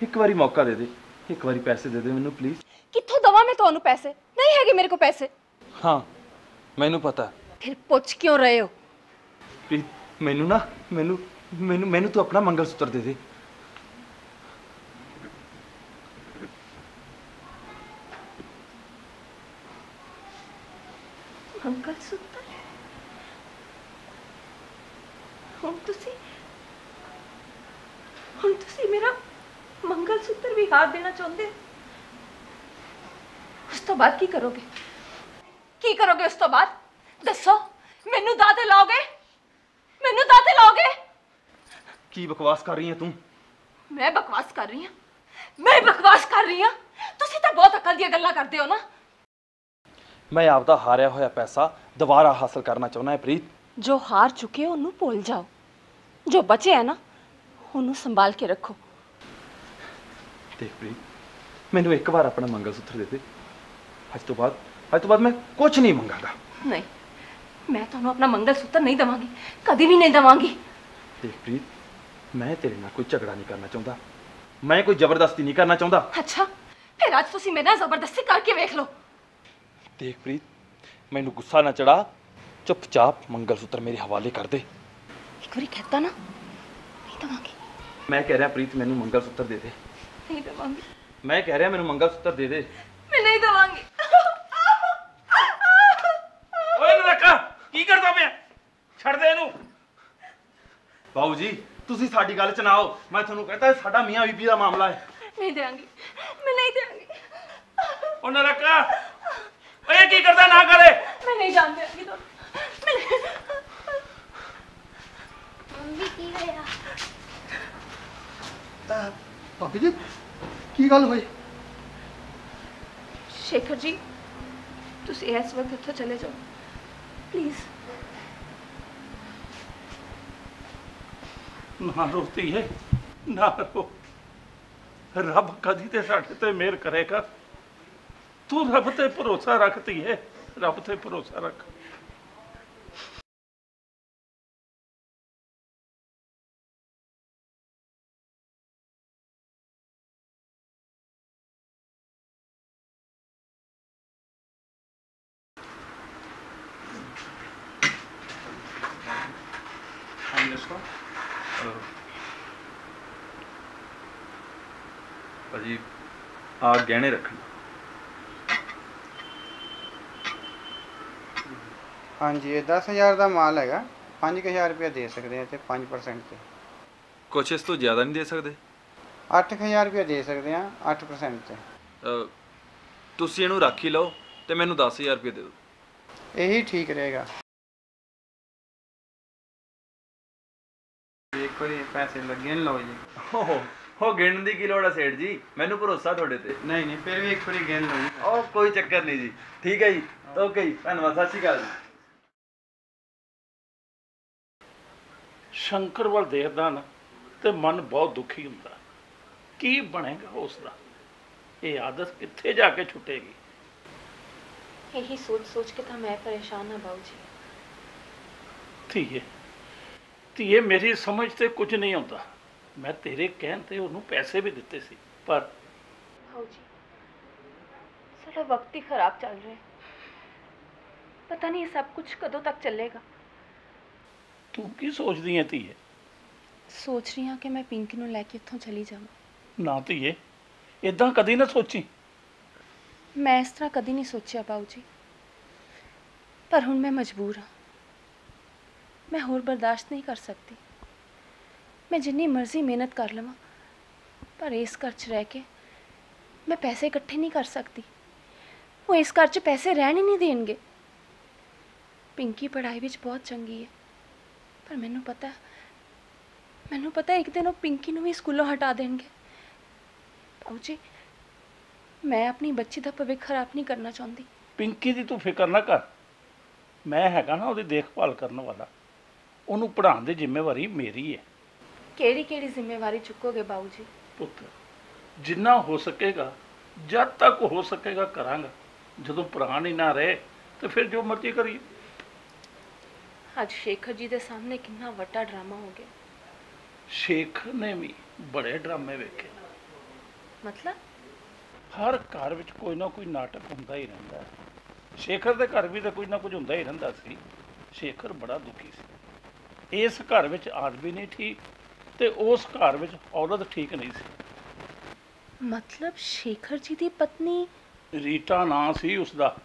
Speaker 2: ਇੱਕ ਵਾਰੀ ਮੌਕਾ ਦੇ ਦੇ। ਇੱਕ ਵਾਰੀ ਪੈਸੇ ਦੇ ਦੇ ਮੈਨੂੰ ਪਲੀਜ਼
Speaker 4: ਕਿੱਥੋਂ ਦਵਾਂ ਮੈਂ ਤੁਹਾਨੂੰ ਪੈਸੇ? ਨਹੀਂ ਹੈਗੇ ਮੇਰੇ ਕੋ ਪੈਸੇ।
Speaker 10: ਹਾਂ ਮੈਨੂੰ ਪਤਾ।
Speaker 4: ਫਿਰ ਪੁੱਛ ਕਿਉਂ ਰਹੇ ਹੋ?
Speaker 10: ਮੈਨੂੰ ਨਾ ਮੈਨੂੰ ਮੈਨੂੰ ਮੈਨੂੰ ਤੂੰ ਆਪਣਾ ਮੰਗਲ ਸੂਤਰ ਦੇ ਦੇ।
Speaker 4: ਮੰਗਲ ਸੂਤਰ ਹੁਣ ਤੁਸੀਂ ਹੁਣ ਤੁਸੀਂ ਮੇਰਾ ਮੰਗਲ ਸੂਤਰ ਵੀ ਹਾਰ ਦੇਣਾ ਚਾਹੁੰਦੇ ਹੋ? ਉਸ ਤੋਂ ਬਾਅਦ ਕੀ ਕਰੋਗੇ? ਕੀ ਕਰੋਗੇ ਉਸ ਤੋਂ ਬਾਅਦ? ਦੱਸੋ ਮੈਨੂੰ ਦਾਤੇ ਲਾਓਗੇ? ਮੈਨੂੰ ਦਾਤੇ ਲਾਓਗੇ?
Speaker 10: ਕੀ ਬਕਵਾਸ ਕਰ ਰਹੀ ਹੈ ਤੂੰ?
Speaker 4: ਮੈਂ ਬਕਵਾਸ ਕਰ ਰਹੀ ਹਾਂ। ਮੈਂ ਬਕਵਾਸ ਕਰ ਰਹੀ ਹਾਂ। ਤੁਸੀਂ ਤਾਂ ਬਹੁਤ ਅਕਲ ਦੀਆਂ ਗੱਲਾਂ ਕਰਦੇ ਹੋ ਨਾ।
Speaker 10: ਮੈਂ ਆਪਦਾ ਹਾਰਿਆ ਹੋਇਆ ਪੈਸਾ ਦੁਬਾਰਾ ਹਾਸਲ ਕਰਨਾ ਚਾਹੁੰਦਾ ਹੈ ਪ੍ਰੀਤ।
Speaker 4: ਜੋ ਹਾਰ ਚੁੱਕੇ ਉਹਨੂੰ ਭੁੱਲ ਜਾਓ। ਜੋ ਬਚੇ ਹੈ ਨਾ ਉਹਨੂੰ ਸੰਭਾਲ ਕੇ ਰੱਖੋ।
Speaker 10: ਦੇਖ ਪ੍ਰੀਤ ਮੈਨੂੰ ਇੱਕ ਵਾਰ ਆਪਣਾ ਮੰਗਲ ਸੂਤਰ ਦੇ ਦੇ। ਅੱਜ ਤੋਂ ਬਾਅਦ ਅੱਜ ਤੋਂ ਬਾਅਦ ਮੈਂ ਕੁਝ ਨਹੀਂ ਮੰਗਾਂਗਾ।
Speaker 4: ਨਹੀਂ ਮੈਂ ਤੁਹਾਨੂੰ ਆਪਣਾ ਮੰਗਲ ਸੂਤਰ ਨਹੀਂ ਦਵਾਂਗੀ ਕਦੀ ਵੀ ਨਹੀਂ ਦਵਾਂਗੀ।
Speaker 10: ਦੇਖ ਪ੍ਰੀਤ ਮੈਂ ਤੇਰੇ ਨਾਲ ਕੋਈ ਝਗੜਾ ਨਹੀਂ ਕਰਨਾ ਚਾਹੁੰਦਾ। ਮੈਂ ਕੋਈ ਜ਼ਬਰਦਸਤੀ ਨਹੀਂ ਕਰਨਾ ਚਾਹੁੰਦਾ।
Speaker 4: ਅੱਛਾ ਫਿਰ ਅੱਜ ਤੁਸੀਂ ਮੇਰੇ ਨਾਲ ਜ਼ਬਰਦਸਤੀ ਕਰਕੇ ਵੇਖ ਲਓ।
Speaker 10: ਦੇਖ ਪ੍ਰੀਤ ਮੈਨੂੰ ਗੁੱਸਾ ਨਾ ਚੜਾ। ਚੁੱਪਚਾਪ ਮੰਗਲ ਸੂਤਰ ਮੇਰੇ ਹਵਾਲੇ ਕਰ ਦੇ।
Speaker 4: ਇੱਕ ਵਾਰੀ ਕਹਤਾ ਨਾ ਨਹੀਂ ਦਵਾਂਗੀ।
Speaker 10: ਮੈਂ ਕਹਿ ਰਿਹਾ ਪ੍ਰੀਤ ਮੈਨੂੰ ਮੰਗਲ ਸੂਤਰ ਦੇ ਦੇ।
Speaker 4: ਨਹੀਂ ਦਵਾਂਗੀ।
Speaker 10: ਮੈਂ ਕਹਿ ਰਿਹਾ ਮੈਨੂੰ ਮੰਗਲ ਸੂਤਰ ਦੇ ਦੇ।
Speaker 4: ਮੈਂ ਨਹੀਂ ਦਵਾਂਗੀ।
Speaker 5: ਓਏ ਨਰਕਾ ਕੀ ਕਰਦਾ ਪਿਆ? ਛੱਡ ਦੇ ਇਹਨੂੰ।
Speaker 2: ਬਾਊ ਜੀ ਤੁਸੀਂ ਸਾਡੀ ਗੱਲ ਚ ਨਾ ਆਓ। ਮੈਂ ਤੁਹਾਨੂੰ ਕਹਤਾ ਸਾਡਾ ਮੀਆਂ ਬੀਬੀ ਦਾ ਮਾਮਲਾ ਹੈ।
Speaker 4: ਨਹੀਂ ਦੇਵਾਂਗੀ। ਮੈਂ ਨਹੀਂ ਦੇਵਾਂਗੀ।
Speaker 5: ਓ ਨਰਕਾ ਓਏ ਕੀ ਕਰਦਾ ਨਾ ਕਰੇ?
Speaker 4: ਮੈਂ ਨਹੀਂ ਜਾਣਦੀ ਅੱਗੇ ਤੋਂ
Speaker 6: ਮੰਮੀ ਕੀ ਹੋਇਆ?
Speaker 12: ਭਾਬੀ ਜੀ ਕੀ ਗੱਲ ਹੋਈ?
Speaker 4: ਸ਼ੇਖਰ ਜੀ ਤੁਸੀਂ ਇਸ ਵਕਤ ਇੱਥੋਂ ਚਲੇ ਜਾਓ। ਪਲੀਜ਼
Speaker 5: ਨਾ ਰੋਤੀ ਹੈ ਨਾ ਰੋ। ਰੱਬ ਕਦੀ ਤੇ ਸਾਡੇ ਤੇ ਮਿਹਰ ਕਰੇਗਾ। ਤੂੰ ਰੱਬ ਤੇ ਭਰੋਸਾ ਰੱਖਦੀ ਹੈ ਰੱਬ ਤੇ ਭਰੋਸਾ ਰੱਖ।
Speaker 2: ਆ ਗਹਿਣੇ ਰੱਖਣ
Speaker 13: ਹਾਂਜੀ ਇਹ 10000 ਦਾ ਮਾਲ ਹੈਗਾ। 5000 ਰੁਪਏ ਦੇ ਸਕਦੇ ਆ ਤੇ 5% ਤੇ।
Speaker 2: ਕੁਛ ਇਸ ਤੋਂ ਜ਼ਿਆਦਾ ਨਹੀਂ ਦੇ ਸਕਦੇ?
Speaker 13: 8000 ਰੁਪਏ ਦੇ ਸਕਦੇ ਆ 8% ਤੇ।
Speaker 2: ਤੁਸੀਂ ਇਹਨੂੰ ਰੱਖ ਹੀ ਲਓ ਤੇ ਮੈਨੂੰ 10000 ਰੁਪਏ ਦੇ ਦਿਓ।
Speaker 13: ਇਹੀ ਠੀਕ ਰਹੇਗਾ।
Speaker 9: ਇੱਕ ਵਾਰੀ ਪੈਸੇ ਲੱਗੇ ਨੇ ਲਓ ਜੀ।
Speaker 2: ਓਹ ਹੋ ਗਿਣਨ ਦੀ ਕੀ ਲੋੜ ਹੈ ਸੇਠ ਜੀ? ਮੈਨੂੰ ਭਰੋਸਾ ਤੁਹਾਡੇ ਤੇ।
Speaker 9: ਨਹੀਂ ਨਹੀਂ ਫਿਰ ਵੀ ਇੱਕ ਵਾਰੀ ਗਿਣ ਲਓ ਜੀ।
Speaker 2: ਉਹ ਕੋਈ ਚੱਕਰ ਨਹੀਂ ਜੀ। ਠੀਕ ਹੈ ਜੀ ਓਕੇ ਜੀ ਧੰਨਵਾਦ ਸਤਿ ਸ਼੍ਰੀ ਅਕਾਲ ਜੀ।
Speaker 5: ਸ਼ੰਕਰ ਵੱਲ ਦੇਖਦਾ ਨਾ ਤੇ ਮਨ ਬਹੁਤ ਦੁਖੀ ਹੁੰਦਾ। ਕੀ ਬਣੇਗਾ ਉਸ ਦਾ ਇਹ ਆਦਤ ਕਿੱਥੇ ਜਾ ਕੇ ਛੁੱਟੇਗੀ?
Speaker 4: ਇਹੀ ਸੋਚ-ਸੋਚ ਕੇ ਤਾਂ ਮੈਂ ਪਰੇਸ਼ਾਨ ਹਾਂ ਬਾਉ ਜੀ।
Speaker 5: ਧੀਏ ਧੀਏ ਮੇਰੀ ਸਮਝ ਤੇ ਕੁਝ ਨਹੀਂ ਆਉਂਦਾ। ਮੈਂ ਤੇਰੇ ਕਹਿਣ ਤੇ ਉਹਨੂੰ ਪੈਸੇ ਵੀ ਦਿੱਤੇ ਸੀ ਪਰ
Speaker 4: ਬਾਉ ਜੀ ਸਾਡਾ ਵਕਤ ਹੀ ਖਰਾਬ ਚੱਲ ਰਿਹਾ ਪਤਾ ਨਹੀਂ ਇਹ ਸਭ ਕੁਝ ਕਦੋਂ ਤੱਕ ਚੱਲੇਗਾ।
Speaker 5: ਤੂੰ ਕੀ ਸੋਚਦੀ ਐ ਧੀਏ?
Speaker 4: ਸੋਚ ਰਹੀ ਹਾਂ ਕਿ ਮੈਂ ਪਿੰਕੀ ਨੂੰ ਲੈ ਕੇ ਇੱਥੋਂ ਚਲੀ ਜਾਵਾਂ।
Speaker 5: ਨਾ ਧੀਏ ਇਦਾਂ ਕਦੀ ਨਾ ਸੋਚੀ।
Speaker 4: ਮੈਂ ਇਸ ਤਰ੍ਹਾਂ ਕਦੀ ਨਹੀਂ ਸੋਚਿਆ ਪਾਉ ਜੀ ਪਰ ਹੁਣ ਮੈਂ ਮਜਬੂਰ ਹਾਂ। ਮੈਂ ਹੋਰ ਬਰਦਾਸ਼ਤ ਨਹੀਂ ਕਰ ਸਕਦੀ। ਮੈਂ ਜਿੰਨੀ ਮਰਜ਼ੀ ਮਿਹਨਤ ਕਰ ਲਵਾਂ ਪਰ ਇਸ ਘਰ 'ਚ ਰਹਿ ਕੇ ਮੈਂ ਪੈਸੇ ਇਕੱਠੇ ਨਹੀਂ ਕਰ ਸਕਦੀ। ਉਹ ਇਸ ਘਰ 'ਚ ਪੈਸੇ ਰਹਿਣ ਹੀ ਨਹੀਂ ਦੇਣਗੇ। ਪਿੰਕੀ ਪੜ੍ਹਾਈ ਵਿੱਚ ਬਹੁਤ ਚੰਗੀ ਹੈ। ਪਰ ਮੈਨੂੰ ਪਤਾ ਮੈਨੂੰ ਪਤਾ ਇੱਕ ਦਿਨ ਉਹ ਪਿੰਕੀ ਨੂੰ ਵੀ ਸਕੂਲੋਂ ਹਟਾ ਦੇਣਗੇ। ਬਾਊ ਜੀ ਮੈਂ ਆਪਣੀ ਬੱਚੀ ਦਾ ਭਵਿੱਖ ਖਰਾਬ ਨਹੀਂ ਕਰਨਾ ਚਾਹੁੰਦੀ।
Speaker 5: ਪਿੰਕੀ ਦੀ ਤੂੰ ਫਿਕਰ ਨਾ ਕਰ। ਮੈਂ ਹੈਗਾ ਨਾ ਉਹਦੀ ਦੇਖਭਾਲ ਕਰਨ ਵਾਲਾ। ਉਹਨੂੰ ਪੜ੍ਹਾਉਣ ਦੀ ਜ਼ਿੰਮੇਵਾਰੀ ਮੇਰੀ ਹੈ
Speaker 4: ਕਿਹੜੀ ਕਿਹੜੀ ਜ਼ਿੰਮੇਵਾਰੀ ਚੁੱਕੋਗੇ ਬਾਊ ਜੀ?
Speaker 5: ਪੁੱਤ ਜਿੰਨਾ ਹੋ ਸਕੇਗਾ ਜਦ ਤੱਕ ਹੋ ਸਕੇਗਾ ਕਰਾਂਗਾ। ਜਦੋਂ ਪ੍ਰਾਣ ਹੀ ਨਾ ਰਹੇ ਤੇ ਫਿਰ ਜੋ ਮਰਜ਼ੀ ਕਰੀਏ।
Speaker 4: ਅੱਜ ਸ਼ੇਖਰ ਜੀ ਦੇ ਸਾਹਮਣੇ ਕਿੰਨਾ ਵੱਡਾ ਡਰਾਮਾ ਹੋ ਗਿਆ।
Speaker 5: ਸ਼ੇਖਰ ਨੇ ਵੀ ਬੜੇ ਡਰਾਮੇ ਵੇਖੇ।
Speaker 4: ਮਤਲਬ?
Speaker 5: ਹਰ ਘਰ ਵਿੱਚ ਕੋਈ ਨਾ ਕੋਈ ਨਾਟਕ ਹੁੰਦਾ ਹੀ ਰਹਿੰਦਾ। ਹੈ ਸ਼ੇਖਰ ਦੇ ਘਰ ਵੀ ਤਾਂ ਕੁਝ ਨਾ ਕੁਝ ਹੁੰਦਾ ਹੀ ਰਹਿੰਦਾ ਸੀ। ਸ਼ੇਖਰ ਬੜਾ ਦੁਖੀ ਸੀ। ਇਸ ਘਰ ਵਿੱਚ ਆਦਮੀ ਨਹੀਂ ਠੀਕ ਤੇ ਉਸ ਘਰ ਵਿੱਚ ਔਰਤ ਠੀਕ ਨਹੀਂ ਸੀ।
Speaker 4: ਮਤਲਬ ਸ਼ੇਖਰ ਜੀ ਦੀ ਪਤਨੀ?
Speaker 5: ਰੀਟਾ ਨਾਂ ਸੀ ਉਸਦਾ।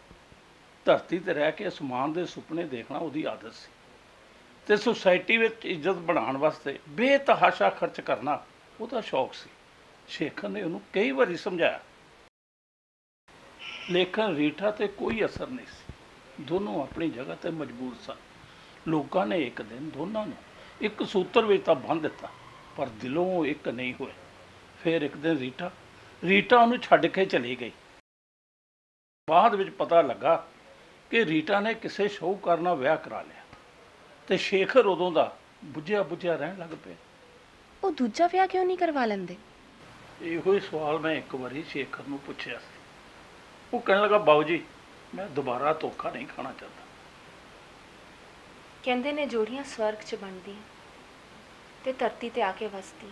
Speaker 5: ਧਰਤੀ ਤੇ ਰਹਿ ਕੇ ਅਸਮਾਨ ਦੇ ਸੁਪਨੇ ਦੇਖਣਾ ਉਹਦੀ ਆਦਤ ਸੀ। ਤੇ ਸੁਸਾਇਟੀ ਵਿੱਚ ਇੱਜ਼ਤ ਬਣਾਉਣ ਵਾਸਤੇ ਬੇਤਹਾਸ਼ਾ ਖਰਚ ਕਰਨਾ, ਉਹਦਾ ਸ਼ੌਕ ਸੀ। ਸ਼ੇਖਰ ਨੇ ਉਹਨੂੰ ਕਈ ਵਾਰੀ ਸਮਝਾਇਆ। ਲੇਕਿਨ ਰੀਟਾ ਤੇ ਕੋਈ ਅਸਰ ਨਹੀਂ ਸੀ। ਦੋਨੋਂ ਆਪਣੀ ਜਗ੍ਹਾ ਤੇ ਮਜਬੂਰ ਸਨ। ਲੋਕਾਂ ਨੇ ਇੱਕ ਦਿਨ ਦੋਨਾਂ ਨੂੰ ਇੱਕ ਸੂਤਰ ਵਿੱਚ ਤਾਂ ਬੰਨ੍ਹ ਦਿੱਤਾ, ਪਰ ਦਿਲੋਂ ਇੱਕ ਨਹੀਂ ਹੋਏ। ਫਿਰ ਇੱਕ ਦਿਨ ਰੀਟਾ ਰੀਟਾ ਉਹਨੂੰ ਛੱਡ ਕੇ ਚਲੀ ਗਈ। ਬਾਅਦ ਵਿੱਚ ਪਤਾ ਲੱਗਾ ਕਿ ਰੀਟਾ ਨੇ ਕਿਸੇ ਸ਼ਾਹੂਕਾਰ ਨਾਲ ਵਿਆਹ ਕਰਾ ਲਿਆ। ਤੇ ਸ਼ੇਖਰ ਉਦੋਂ ਦਾ ਬੁੱਝਿਆ ਬੁੱਝਿਆ ਰਹਿਣ ਲੱਗ ਪਿਆ।
Speaker 4: ਉਹ ਦੂਜਾ ਵਿਆਹ ਕਿਉਂ ਨਹੀਂ ਕਰਵਾ ਲੈਂਦੇ?
Speaker 5: ਇਹੋ ਹੀ ਸਵਾਲ ਮੈਂ ਇੱਕ ਵਾਰੀ ਸ਼ੇਖਰ ਨੂੰ ਪੁੱਛਿਆ ਸੀ। ਉਹ ਕਹਿਣ ਲੱਗਾ ਬਾਊ ਜੀ ਮੈਂ ਦੁਬਾਰਾ ਧੋਖਾ ਨਹੀਂ ਖਾਣਾ ਚਾਹੁੰਦਾ।
Speaker 4: ਕਹਿੰਦੇ ਨੇ ਜੋੜੀਆਂ ਸਵਰਗ 'ਚ ਬਣਦੀਆਂ ਤੇ ਧਰਤੀ ਤੇ ਆ ਕੇ ਵਸਦੀਆਂ।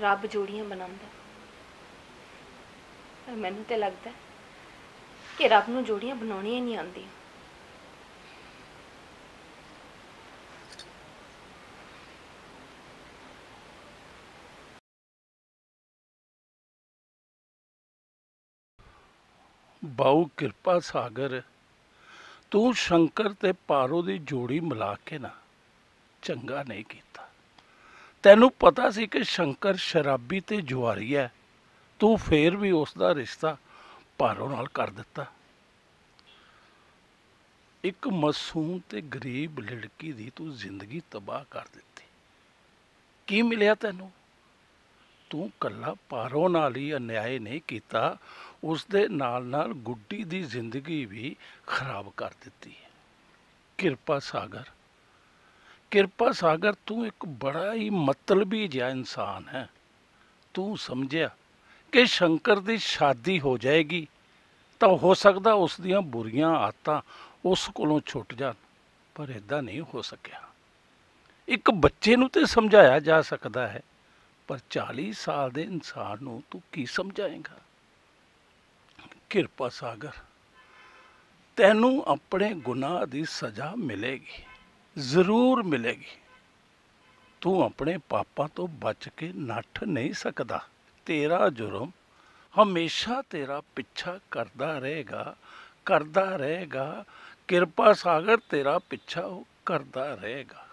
Speaker 4: ਰੱਬ ਜੋੜੀਆਂ ਬਣਾਉਂਦਾ। ਪਰ ਮੈਨੂੰ ਤੇ ਲੱਗਦਾ ਕਿ ਰੱਬ ਨੂੰ ਜੋੜੀਆਂ ਬਣਾਉਣੀਆਂ ਹੀ ਨਹੀਂ ਆਉਂਦੀਆਂ।
Speaker 5: ਬਾਊ ਕਿਰਪਾ ਸਾਗਰ, ਤੂੰ ਸ਼ੰਕਰ ਤੇ ਪਾਰੋ ਦੀ ਜੋੜੀ ਮਿਲਾ ਕੇ ਨਾ ਚੰਗਾ ਨਹੀਂ ਕੀਤਾ। ਤੈਨੂੰ ਪਤਾ ਸੀ ਕਿ ਸ਼ੰਕਰ ਸ਼ਰਾਬੀ ਤੇ ਜੁਆਰੀ ਹੈ, ਤੂੰ ਫੇਰ ਵੀ ਉਸ ਦਾ ਰਿਸ਼ਤਾ ਪਾਰੋ ਨਾਲ ਕਰ ਦਿੱਤਾ। ਇੱਕ ਮਾਸੂਮ ਤੇ ਗਰੀਬ ਲੜਕੀ ਦੀ ਤੂੰ ਜ਼ਿੰਦਗੀ ਤਬਾਹ ਕਰ ਦਿੱਤੀ। ਕੀ ਮਿਲਿਆ ਤੈਨੂੰ? ਤੂੰ ਕੱਲਾ ਪਾਰੋ ਨਾਲ ਹੀ ਅਨਿਆਏ ਨਹੀਂ ਕੀਤਾ ਉਸ ਦੇ ਨਾਲ ਨਾਲ ਗੁੱਡੀ ਦੀ ਜ਼ਿੰਦਗੀ ਵੀ ਖਰਾਬ ਕਰ ਦਿੱਤੀ ਹੈ। ਕਿਰਪਾ ਸਾਗਰ ਕਿਰਪਾ ਸਾਗਰ, ਤੂੰ ਇੱਕ ਬੜਾ ਹੀ ਮਤਲਬੀ ਜਿਹਾ ਇਨਸਾਨ ਹੈ। ਤੂੰ ਸਮਝਿਆ ਕਿ ਸ਼ੰਕਰ ਦੀ ਸ਼ਾਦੀ ਹੋ ਜਾਏਗੀ, ਤਾਂ ਹੋ ਸਕਦਾ ਉਸ ਦੀਆਂ ਬੁਰੀਆਂ ਆਦਤਾਂ ਉਸ ਕੋਲੋਂ ਛੁੱਟ ਜਾਣ, ਪਰ ਇਦਾਂ ਨਹੀਂ ਹੋ ਸਕਿਆ। ਇੱਕ ਬੱਚੇ ਨੂੰ ਤੇ ਸਮਝਾਇਆ ਜਾ ਸਕਦਾ ਹੈ, ਪਰ 40 ਸਾਲ ਦੇ ਇਨਸਾਨ ਨੂੰ ਤੂੰ ਕੀ ਸਮਝਾਏਗਾ? ਕਿਰਪਾ ਸਾਗਰ, ਤੈਨੂੰ ਆਪਣੇ ਗੁਨਾਹ ਦੀ ਸਜ਼ਾ ਮਿਲੇਗੀ, ਜ਼ਰੂਰ ਮਿਲੇਗੀ। ਤੂੰ ਆਪਣੇ ਪਾਪਾ ਤੋਂ ਬਚ ਕੇ ਨੱਠ ਨਹੀਂ ਸਕਦਾ। ਤੇਰਾ ਜੁਰਮ ਹਮੇਸ਼ਾ ਤੇਰਾ ਪਿੱਛਾ ਕਰਦਾ ਰਹੇਗਾ ਕਰਦਾ ਰਹੇਗਾ। ਕਿਰਪਾ ਸਾਗਰ, ਤੇਰਾ ਪਿੱਛਾ ਉਹ ਕਰਦਾ ਰਹੇਗਾ।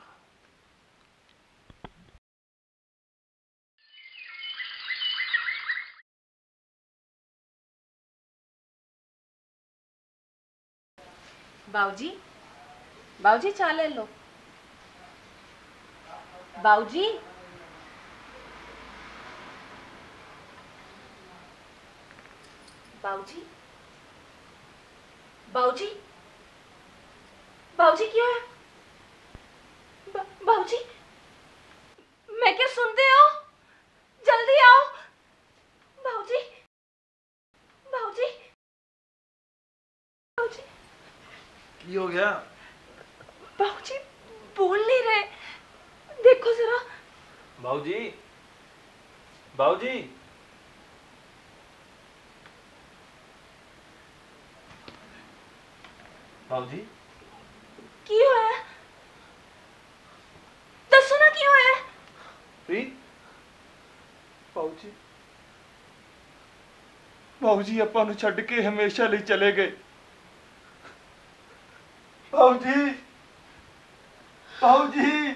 Speaker 4: बाऊजी? बाऊजी चाय ले बाऊजी? बाऊजी? बाऊजी? बाऊजी क्यों है? बाऊजी? मैं क्या सुनते हो? जल्दी आओ। बाऊजी? बाऊजी?
Speaker 2: ਕੀ ਹੋ ਗਿਆ?
Speaker 4: ਬਾਉ ਜੀ ਬੋਲ ਨਹੀਂ ਰਹੇ। ਦੇਖੋ
Speaker 2: ਜ਼ਰਾ। ਬਾਉ ਜੀ ਬਾਉ ਜੀ ਬਾਉ ਜੀ
Speaker 4: ਕੀ ਹੋਇਆ? ਦੱਸੋ ਨਾ ਕੀ ਹੋਇਆ?
Speaker 2: ਪ੍ਰੀਤ? ਬਾਉ ਜੀ ਬਾਉ ਜੀ ਆਪਾਂ ਨੂੰ ਛੱਡ ਕੇ ਹਮੇਸ਼ਾ ਲਈ ਚਲੇ ਗਏ। ਬਾਊ ਜੀ ਬਾਊ ਜੀ।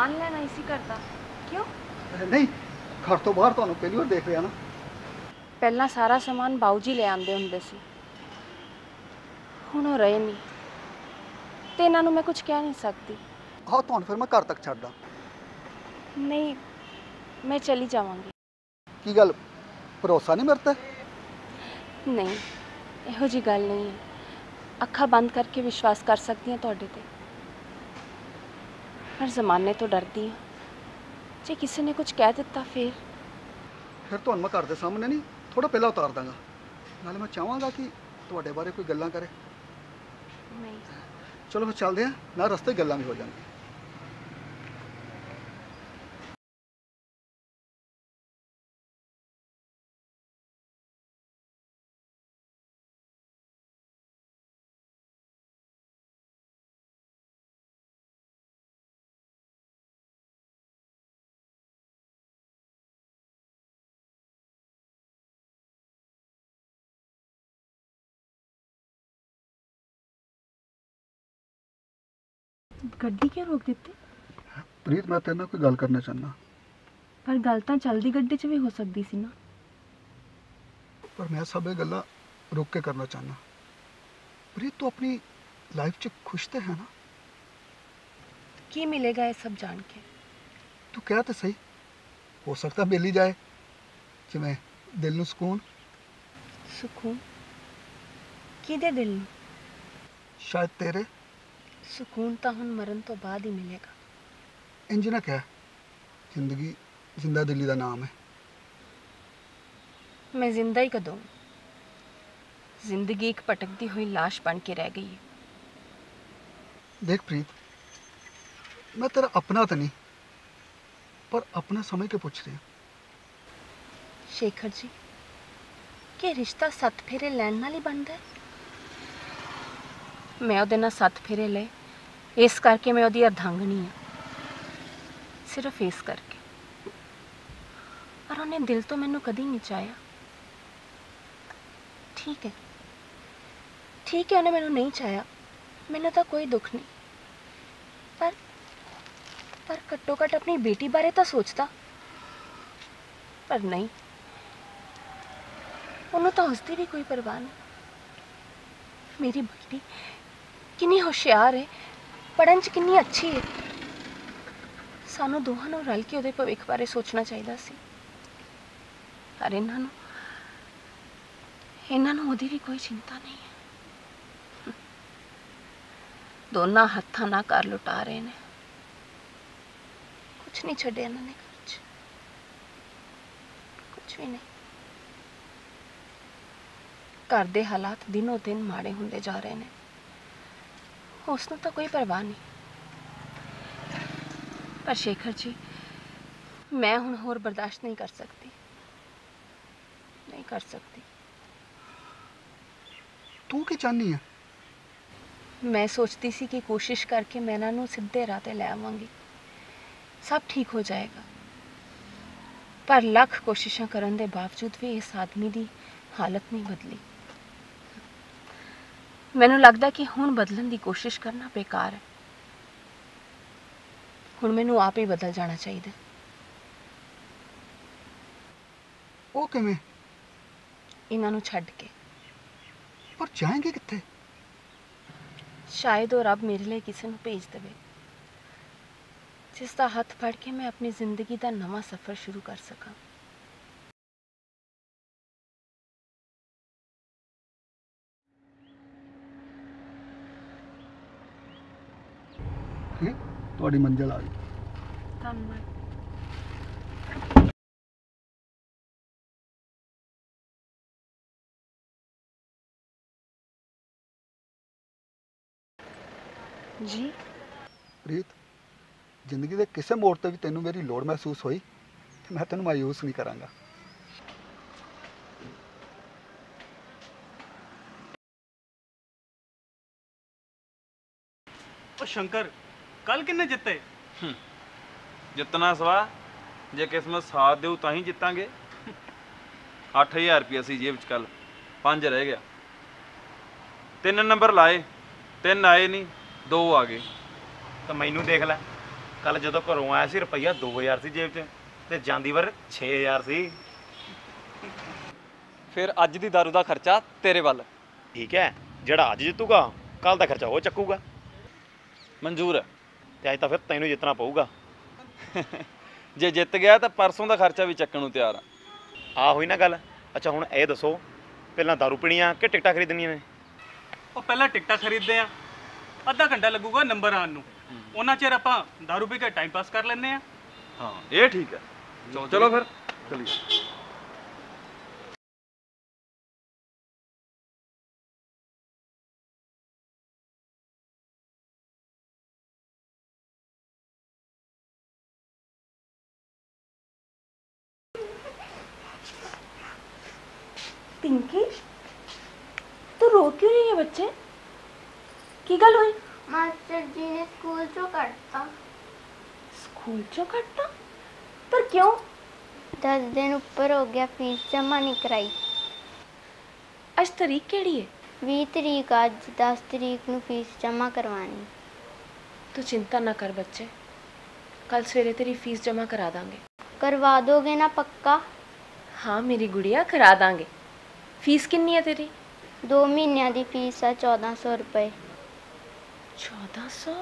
Speaker 4: ਸਾਮਾਨ ਲੈਣਾ ਇਸੀ ਕਰਦਾ ਕਿਉਂ?
Speaker 12: ਨਹੀਂ ਘਰ ਤੋਂ ਬਾਹਰ ਤੁਹਾਨੂੰ ਪਹਿਲੀ ਵਾਰ ਦੇਖ ਰਿਹਾ ਨਾ।
Speaker 4: ਪਹਿਲਾਂ ਸਾਰਾ ਸਮਾਨ ਬਾਉਜੀ ਲੈ ਆਂਦੇ ਹੁੰਦੇ ਸੀ। ਹੁਣ ਉਹ ਰਹੇ ਨਹੀਂ। ਤੇ ਇਹਨਾਂ ਨੂੰ ਮੈਂ ਕੁਝ ਕਹਿ ਨਹੀਂ ਸਕਦੀ।
Speaker 12: ਆਹ ਤੁਹਾਨੂੰ ਫਿਰ ਮੈਂ ਘਰ ਤੱਕ ਛੱਡਦਾ।
Speaker 4: ਨਹੀਂ ਮੈਂ ਚਲੀ ਜਾਵਾਂਗੀ।
Speaker 12: ਕੀ ਗੱਲ? ਭਰੋਸਾ ਨਹੀਂ ਮਰਤਾ
Speaker 4: ਨਹੀਂ ਇਹੋ ਜੀ ਗੱਲ ਨਹੀਂ। ਅੱਖਾਂ ਬੰਦ ਕਰਕੇ ਵਿਸ਼ਵਾਸ ਕਰ ਸਕਦੀ ਹਾਂ ਤੁਹਾਡੇ ਤੇ। ਪਰ ਜ਼ਮਾਨੇ ਤੋਂ ਡਰਦੀ ਹਾਂ ਜੇ ਕਿਸੇ ਨੇ ਕੁਝ ਕਹਿ ਦਿੱਤਾ ਫਿਰ
Speaker 12: ਫਿਰ ਤੁਹਾਨੂੰ ਮੈਂ ਘਰ ਦੇ ਸਾਹਮਣੇ ਨਹੀਂ ਥੋੜਾ ਪਹਿਲਾਂ ਉਤਾਰ ਦਾਂਗਾ ਨਾਲੇ ਮੈਂ ਚਾਹਾਂਗਾ ਕਿ ਤੁਹਾਡੇ ਬਾਰੇ ਕੋਈ ਗੱਲਾਂ ਕਰੇ
Speaker 4: ਨਹੀਂ
Speaker 12: ਚਲੋ ਫਿਰ ਚੱਲਦੇ ਹਾਂ ਨਾ ਰਸਤੇ ਗੱਲਾਂ ਵੀ ਹੋ ਜਾਣਗੀਆਂ
Speaker 4: ਗੱਡੀ ਕਿਉਂ ਰੋਕ ਦਿੱਤੀ
Speaker 12: ਪ੍ਰੀਤ ਮੈਂ ਤੇਰੇ ਨਾਲ ਕੋਈ ਗੱਲ ਕਰਨਾ ਚਾਹੁੰਦਾ
Speaker 4: ਪਰ ਗੱਲ ਤਾਂ ਚਲਦੀ ਗੱਡੀ 'ਚ ਵੀ ਹੋ ਸਕਦੀ ਸੀ ਨਾ
Speaker 12: ਪਰ ਮੈਂ ਸਭ ਇਹ ਗੱਲਾਂ ਰੋਕ ਕੇ ਕਰਨਾ ਚਾਹੁੰਦਾ ਪ੍ਰੀਤ ਤੂੰ ਆਪਣੀ ਲਾਈਫ 'ਚ ਖੁਸ਼ ਤੇ ਹੈ ਨਾ
Speaker 4: ਕੀ ਮਿਲੇਗਾ ਇਹ ਸਭ ਜਾਣ ਕੇ
Speaker 12: ਤੂੰ ਕਹਿ ਤੇ ਸਹੀ ਹੋ ਸਕਦਾ ਮਿਲ ਹੀ ਜਾਏ ਜਿਵੇਂ ਦਿਲ ਨੂੰ ਸਕੂਨ
Speaker 4: ਸਕੂਨ ਕਿਹਦੇ ਦਿਲ ਨੂੰ
Speaker 12: ਸ਼ਾਇਦ ਤੇਰੇ
Speaker 4: ਸਕੂਨ ਤਾਂ ਹੁਣ ਮਰਨ ਤੋਂ ਬਾਅਦ ਹੀ ਮਿਲੇਗਾ।
Speaker 12: ਇੰਜ ਨਾ ਕਹਿ ਜ਼ਿੰਦਗੀ ਜ਼ਿੰਦਾ ਦਿਲੀ ਦਾ ਨਾਮ ਹੈ।
Speaker 4: ਮੈਂ ਜ਼ਿੰਦਾ ਹੀ ਕਦੋਂ? ਜ਼ਿੰਦਗੀ ਇੱਕ ਭਟਕਦੀ ਹੋਈ ਲਾਸ਼ ਬਣ ਕੇ ਰਹਿ ਗਈ ਹੈ।
Speaker 12: ਦੇਖ ਪ੍ਰੀਤ ਮੈਂ ਤੇਰਾ ਆਪਣਾ ਤਾਂ ਨਹੀਂ ਪਰ ਆਪਣਾ ਸਮਝ ਕੇ ਪੁੱਛ ਰਿਹਾ।
Speaker 4: ਸ਼ੇਖਰ ਜੀ ਕੀ ਰਿਸ਼ਤਾ ਸੱਤ ਫੇਰੇ ਲੈਣ ਨਾਲ ਹੀ ਬਣਦਾ ਹੈ? ਮੈਂ ਉਹਦੇ ਨਾਲ ਸੱਤ ਫੇਰੇ ਲਏ। ਇਸ ਕਰਕੇ ਮੈਂ ਉਹਦੀ ਅਰਧਾਂਗਣੀ ਹਾਂ। ਸਿਰਫ ਇਸ ਕਰਕੇ। ਪਰ ਉਹਨੇ ਦਿਲ ਤੋਂ ਮੈਨੂੰ ਕਦੀ ਨਹੀਂ ਚਾਹਿਆ। ਠੀਕ ਹੈ। ਠੀਕ ਹੈ, ਉਹਨੇ ਮੈਨੂੰ ਨਹੀਂ ਚਾਹਿਆ। ਮੈਨੂੰ ਤਾਂ ਕੋਈ ਦੁੱਖ ਨਹੀਂ। ਪਰ ਪਰ ਘੱਟੋ ਘੱਟ ਆਪਣੀ ਬੇਟੀ ਬਾਰੇ ਤਾਂ ਸੋਚਦਾ। ਪਰ ਨਹੀਂ। ਉਹਨੂੰ ਤਾਂ ਉਸਦੀ ਵੀ ਕੋਈ ਪਰਵਾਹ ਨਹੀਂ। ਮੇਰੀ ਬੇਟੀ ਕਿੰਨੀ ਹੁਸ਼ਿਆਰ ਹੈ। ਪੜਨ ਚ ਕਿੰਨੀ ਅੱਛੀ ਹੈ ਸਾਨੂੰ ਦੋਹਾਂ ਨੂੰ ਰਲ ਕੇ ਉਹਦੇ ਭਵਿੱਖ ਬਾਰੇ ਸੋਚਣਾ ਚਾਹੀਦਾ ਸੀ। ਪਰ ਇਹਨਾਂ ਨੂੰ ਇਹਨਾਂ ਨੂੰ ਉਹਦੀ ਵੀ ਕੋਈ ਚਿੰਤਾ ਨਹੀਂ ਹੈ। ਦੋਨਾਂ ਹੱਥਾਂ ਨਾਲ ਘਰ ਲੁਟਾ ਰਹੇ ਨੇ। ਕੁਝ ਨਹੀਂ ਛੱਡਿਆ ਇਹਨਾਂ ਨੇ ਘਰ ਕੁਝ ਵੀ ਨਹੀਂ। ਘਰ ਦੇ ਹਾਲਾਤ ਦਿਨੋ ਦਿਨ ਮਾੜੇ ਹੁੰਦੇ ਜਾ ਰਹੇ ਨੇ। ਉਸ ਨੂੰ ਤਾਂ ਕੋਈ ਪਰਵਾਹ ਨਹੀਂ। ਪਰ ਸ਼ੇਖਰ ਜੀ ਮੈਂ ਹੁਣ ਹੋਰ ਬਰਦਾਸ਼ਤ ਨਹੀਂ ਕਰ ਸਕਦੀ। ਨਹੀਂ ਕਰ ਸਕਦੀ।
Speaker 12: ਤੂੰ ਕੀ ਚਾਹਨੀ ਆ?
Speaker 4: ਮੈਂ ਸੋਚਦੀ ਸੀ ਕਿ ਕੋਸ਼ਿਸ਼ ਕਰਕੇ ਮੈਂ ਇਹਨਾਂ ਨੂੰ ਸਿੱਧੇ ਰਾਹ ਤੇ ਲੈ ਆਵਾਂਗੀ। ਸਭ ਠੀਕ ਹੋ ਜਾਏਗਾ। ਪਰ ਲੱਖ ਕੋਸ਼ਿਸ਼ਾਂ ਕਰਨ ਦੇ ਬਾਵਜੂਦ ਵੀ ਇਸ ਆਦਮੀ ਦੀ ਹਾਲਤ ਨਹੀਂ ਬਦਲੀ। ਮੈਨੂੰ ਲੱਗਦਾ ਕਿ ਹੁਣ ਬਦਲਣ ਦੀ ਕੋਸ਼ਿਸ਼ ਕਰਨਾ ਬੇਕਾਰ ਹੈ। ਹੁਣ ਮੈਨੂੰ ਆਪ ਹੀ ਬਦਲ ਜਾਣਾ ਚਾਹੀਦਾ।
Speaker 12: ਉਹ ਕਿਵੇਂ?
Speaker 4: ਇਹਨਾਂ ਨੂੰ ਛੱਡ ਕੇ।
Speaker 12: ਪਰ ਜਾਏਂਗੇ ਕਿੱਥੇ?
Speaker 4: ਸ਼ਾਇਦ ਉਹ ਰੱਬ ਮੇਰੇ ਲਈ ਕਿਸੇ ਨੂੰ ਭੇਜ ਦੇਵੇ। ਜਿਸ ਦਾ ਹੱਥ ਫੜ ਕੇ ਮੈਂ ਆਪਣੀ ਜ਼ਿੰਦਗੀ ਦਾ ਨਵਾਂ ਸਫ਼ਰ ਸ਼ੁਰੂ ਕਰ ਸਕਾਂ।
Speaker 12: ਹੈਂ? ਤੁਹਾਡੀ ਮੰਜ਼ਿਲ ਆ ਗਈ।
Speaker 4: ਧੰਨਵਾਦ। ਜੀ।
Speaker 12: ਪ੍ਰੀਤ ਜ਼ਿੰਦਗੀ ਦੇ ਕਿਸੇ ਮੋੜ ਤੇ ਵੀ ਤੈਨੂੰ ਮੇਰੀ ਲੋੜ ਮਹਿਸੂਸ ਹੋਈ ਤੇ ਮੈਂ ਤੈਨੂੰ ਮਾਯੂਸ ਨਹੀਂ ਕਰਾਂਗਾ।
Speaker 9: ਉਹ ਸ਼ੰਕਰ ਕੱਲ ਕਿੰਨੇ ਜਿੱਤੇ?
Speaker 2: ਜਿੱਤਣਾ ਸਵਾ ਜੇ ਕਿਸਮਤ ਸਾਥ ਦੇਊ ਤਾਂ ਹੀ ਜਿੱਤਾਂਗੇ। 8000 ਰੁਪਏ ਸੀ ਜੇਬ ਚ ਕੱਲ ਪੰਜ ਰਹਿ ਗਿਆ। ਤਿੰਨ ਨੰਬਰ ਲਾਏ ਤਿੰਨ ਆਏ ਨਹੀਂ ਦੋ ਆ ਗਏ।
Speaker 10: ਤਾਂ ਮੈਨੂੰ ਦੇਖ ਲੈ ਕੱਲ ਜਦੋਂ ਘਰੋਂ ਆਇਆ ਸੀ ਰੁਪਈਆ 2000 ਸੀ ਜੇਬ 'ਚ ਤੇ ਜਾਂਦੀ ਵਾਰ 6000 ਸੀ।
Speaker 11: ਫਿਰ ਅੱਜ ਦੀ ਦਾਰੂ ਦਾ ਖਰਚਾ ਤੇਰੇ ਵੱਲ।
Speaker 10: ਠੀਕ ਹੈ ਜਿਹੜਾ ਅੱਜ ਜਿੱਤੂਗਾ ਕੱਲ ਦਾ ਖਰਚਾ ਉਹ ਚੱਕੂਗਾ।
Speaker 2: ਮਨਜ਼ੂਰ। ਹੈ
Speaker 10: ਤੇ ਅੱਜ ਤਾਂ ਫਿਰ ਤੈਨੂੰ ਜਿੱਤਣਾ ਪਊਗਾ।
Speaker 2: ਜੇ ਜਿੱਤ ਗਿਆ ਤਾਂ ਪਰਸੋਂ ਦਾ ਖਰਚਾ ਵੀ ਚੱਕਣ ਨੂੰ ਤਿਆਰ ਆ।
Speaker 10: ਆ ਹੋਈ ਨਾ ਗੱਲ। ਅੱਛਾ ਹੁਣ ਇਹ ਦੱਸੋ ਪਹਿਲਾਂ ਦਾਰੂ ਪੀਣੀ ਆ ਕਿ ਟਿਕਟਾਂ ਖਰੀਦਣੀਆਂ ਨੇ?
Speaker 9: ਉਹ ਪਹਿਲਾਂ ਟਿਕਟਾਂ ਖਰੀਦਦੇ ਆ। ਅੱਧਾ ਘੰਟਾ ਲੱਗੂਗਾ ਨੰਬਰ ਆਉਣ ਨੂੰ। ਉਹਨਾਂ ਚਿਰ ਆਪਾਂ ਦਾਰੂ ਪੀ ਕੇ ਟਾਈਮ ਪਾਸ ਕਰ ਲੈਂਦੇ ਆ।
Speaker 2: ਹਾਂ ਇਹ ਠੀਕ ਹੈ। ਚਲੋ ਫਿਰ। ਚਲੀਏ
Speaker 4: ਪਿੰਕੀ ਤੂੰ ਰੋ ਕਿਉਂ ਰਹੀ ਹੈ ਬੱਚੇ? ਕੀ ਗੱਲ ਹੋਈ?
Speaker 6: ਮਾਸਟਰ ਜੀ ਨੇ ਸਕੂਲ ਚੋਂ ਕੱਢਤਾ।
Speaker 4: ਸਕੂਲ ਚੋਂ ਕੱਟਤਾ ਪਰ ਕਿਉਂ?
Speaker 6: 10 ਦਿਨ ਉੱਪਰ ਹੋ ਗਿਆ ਫੀਸ ਜਮ੍ਹਾਂ ਨਹੀਂ ਕਰਾਈ।
Speaker 4: ਅੱਜ ਤਰੀਕ ਕਿਹੜੀ ਹੈ
Speaker 6: 20 ਤਰੀਕ ਅੱਜ 10 ਤਰੀਕ ਨੂੰ ਫੀਸ ਜਮ੍ਹਾਂ ਕਰਵਾਉਣੀ।
Speaker 4: ਤੂੰ ਚਿੰਤਾ ਨਾ ਕਰ ਬੱਚੇ। ਕੱਲ ਸਵੇਰੇ ਤੇਰੀ ਫੀਸ ਜਮ੍ਹਾਂ ਕਰਾ ਦਾਂਗੇ।
Speaker 6: ਕਰਵਾ ਦੋਗੇ ਨਾ ਪੱਕਾ?
Speaker 4: ਹਾਂ ਮੇਰੀ ਗੁੜੀਆ ਕਰਾ ਦਾਂਗੇ। ਫੀਸ ਕਿੰਨੀ ਹੈ ਤੇਰੀ?
Speaker 6: 2 ਮਹੀਨਿਆਂ ਦੀ ਫੀਸ ਆ 1400 ਰੁਪਏ।
Speaker 4: 1400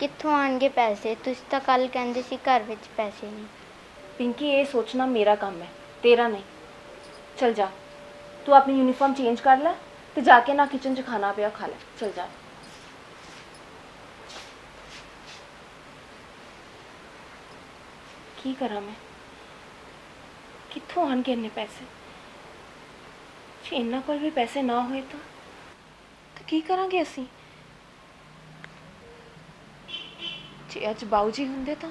Speaker 6: ਕਿੱਥੋਂ ਆਣਗੇ ਪੈਸੇ? ਤੁਸੀਂ ਤਾਂ ਕੱਲ ਕਹਿੰਦੇ ਸੀ ਘਰ ਵਿੱਚ ਪੈਸੇ ਨਹੀਂ।
Speaker 4: ਪਿੰਕੀ ਇਹ ਸੋਚਣਾ ਮੇਰਾ ਕੰਮ ਹੈ ਤੇਰਾ ਨਹੀਂ। ਚਲ ਜਾ ਤੂੰ ਆਪਣੀ ਯੂਨੀਫਾਰਮ ਚੇਂਜ ਕਰ ਲੈ ਤੇ ਜਾ ਕੇ ਨਾ ਕਿਚਨ 'ਚ ਖਾਣਾ ਪਿਆ ਖਾ ਲੈ। ਚਲ ਜਾ। ਕੀ ਕਰਾਂ ਮੈਂ? ਕਿੱਥੋਂ ਆਣਗੇ ਇੰਨੇ ਪੈਸੇ? ਜੇ ਇਹਨਾਂ ਕੋਲ ਵੀ ਪੈਸੇ ਨਾ ਹੋਏ ਤਾਂ? ਤਾਂ ਕੀ ਕਰਾਂਗੇ ਅਸੀਂ? ਜੇ ਅੱਜ ਬਾਊ ਜੀ ਹੁੰਦੇ ਤਾਂ?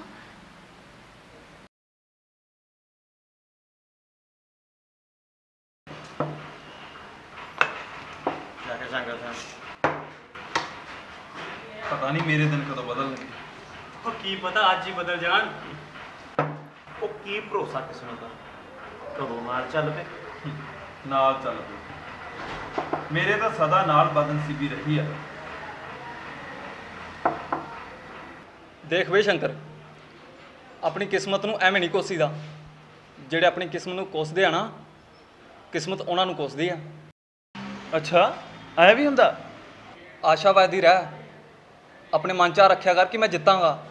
Speaker 2: ਜਾ ਕੇ ਸੰਗਤ ਹੈ ਪਤਾ ਨਹੀਂ ਮੇਰੇ ਦਿਨ ਕਦੋਂ ਬਦਲਣਗੇ।
Speaker 9: ਉਹ ਕੀ ਪਤਾ ਅੱਜ ਹੀ ਬਦਲ ਜਾਣ?
Speaker 10: ਉਹ ਕੀ ਭਰੋਸਾ ਕਿਸਮਤ ਦਾ? ਕਦੋਂ ਨਾਲ ਚੱਲ ਪਏ?
Speaker 2: ਨਾਲ ਚੱਲ ਪਈ। ਮੇਰੇ ਤਾਂ ਸਦਾ ਨਾਲ ਬਦਨਸੀਬੀ ਰਹੀ ਆ।
Speaker 11: ਦੇਖ ਵੇ ਸ਼ੰਕਰ ਆਪਣੀ ਕਿਸਮਤ ਨੂੰ ਐਵੇਂ ਨਹੀਂ ਕੋਸੀਦਾ। ਜਿਹੜੇ ਆਪਣੀ ਕਿਸਮਤ ਨੂੰ ਕੋਸਦੇ ਆ ਨਾ ਕਿਸਮਤ ਉਹਨਾਂ ਨੂੰ ਕੋਸਦੀ ਆ।
Speaker 2: ਅੱਛਾ ਐ ਵੀ ਹੁੰਦਾ?
Speaker 11: ਆਸ਼ਾਵਾਦੀ ਰਹਿ। ਆਪਣੇ ਮਨ 'ਚ ਰੱਖਿਆ ਕਰ ਕਿ ਮੈਂ ਜਿੱਤਾਂਗਾ।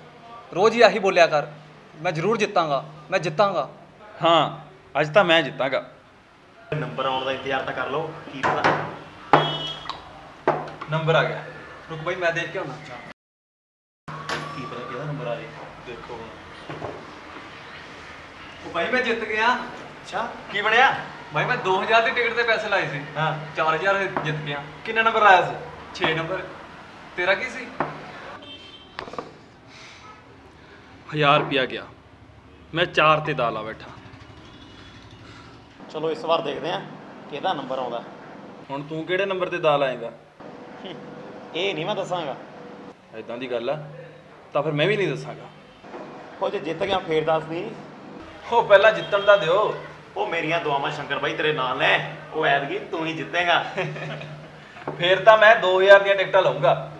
Speaker 11: ਰੋਜ਼ ਹੀ ਆਹੀ ਬੋਲਿਆ ਕਰ ਮੈਂ ਜ਼ਰੂਰ ਜਿੱਤਾਂਗਾ ਮੈਂ ਜਿੱਤਾਂਗਾ।
Speaker 2: ਹਾਂ ਅੱਜ ਤਾਂ ਮੈਂ ਜਿੱਤਾਂਗਾ।
Speaker 10: ਨੰਬਰ ਆਉਣ ਦਾ ਇੰਤਜ਼ਾਰ ਤਾਂ ਕਰ ਲਓ ਕੀ ਪਤਾ।
Speaker 2: ਨੰਬਰ ਆ ਗਿਆ।
Speaker 11: ਰੁਕ ਬਾਈ ਮੈਂ ਦੇਖ ਕੇ ਆਉਣਾ।
Speaker 10: ਕੀ ਪਤਾ ਕਿਹਦਾ ਨੰਬਰ ਆ ਜੇ
Speaker 2: ਦੇਖੋ
Speaker 11: ਉਹ ਬਾਈ ਮੈਂ ਜਿੱਤ ਗਿਆ।
Speaker 10: ਅੱਛਾ। ਕੀ ਬਣਿਆ?
Speaker 11: ਬਾਈ ਮੈਂ 2000 ਦੀ ਟਿਕਟ ਤੇ ਪੈਸੇ ਲਾਏ ਸੀ।
Speaker 10: ਹਾਂ।
Speaker 11: 4000 ਜਿੱਤ ਗਿਆ।
Speaker 2: ਕਿੰਨਾ ਨੰਬਰ ਆਇਆ ਸੀ?
Speaker 11: 6 ਨੰਬਰ। ਤੇਰਾ ਕੀ ਸੀ?
Speaker 2: 1000 ਰੁਪਿਆ ਗਿਆ। ਮੈਂ 4 ਤੇ ਦਾਲਾ ਬੈਠਾ।
Speaker 10: ਚਲੋ ਇਸ ਵਾਰ ਦੇਖਦੇ ਆ ਕਿਹਦਾ ਨੰਬਰ ਆਉਂਦਾ।
Speaker 2: ਹੁਣ ਤੂੰ ਕਿਹੜੇ ਨੰਬਰ ਤੇ ਦਾਲ ਆਏਗਾ?
Speaker 10: ਇਹ ਨਹੀਂ ਮੈਂ ਦੱਸਾਂਗਾ।
Speaker 2: ਐਦਾਂ ਦੀ ਗੱਲ ਆ ਤਾਂ ਫਿਰ ਮੈਂ ਵੀ ਨਹੀਂ ਦੱਸਾਂਗਾ।
Speaker 10: ਉਹ ਜੇ ਜਿੱਤ ਗਿਆ ਫੇਰ ਦੱਸ ਦੀ।
Speaker 2: ਉਹ ਪਹਿਲਾਂ ਜਿੱਤਣ ਦਾ ਦਿਓ।
Speaker 10: ਉਹ ਮੇਰੀਆਂ ਦੁਆਵਾਂ ਸ਼ੰਕਰ ਬਾਈ ਤੇਰੇ ਨਾਲ ਨੇ। ਉਹ ਐਤਕੀ ਤੂੰ ਹੀ ਜਿੱਤੇਗਾ।
Speaker 2: ਫੇਰ ਤਾਂ ਮੈਂ 2000 ਦੀਆਂ ਟਿਕਟਾਂ ਲਵਾਂਗਾ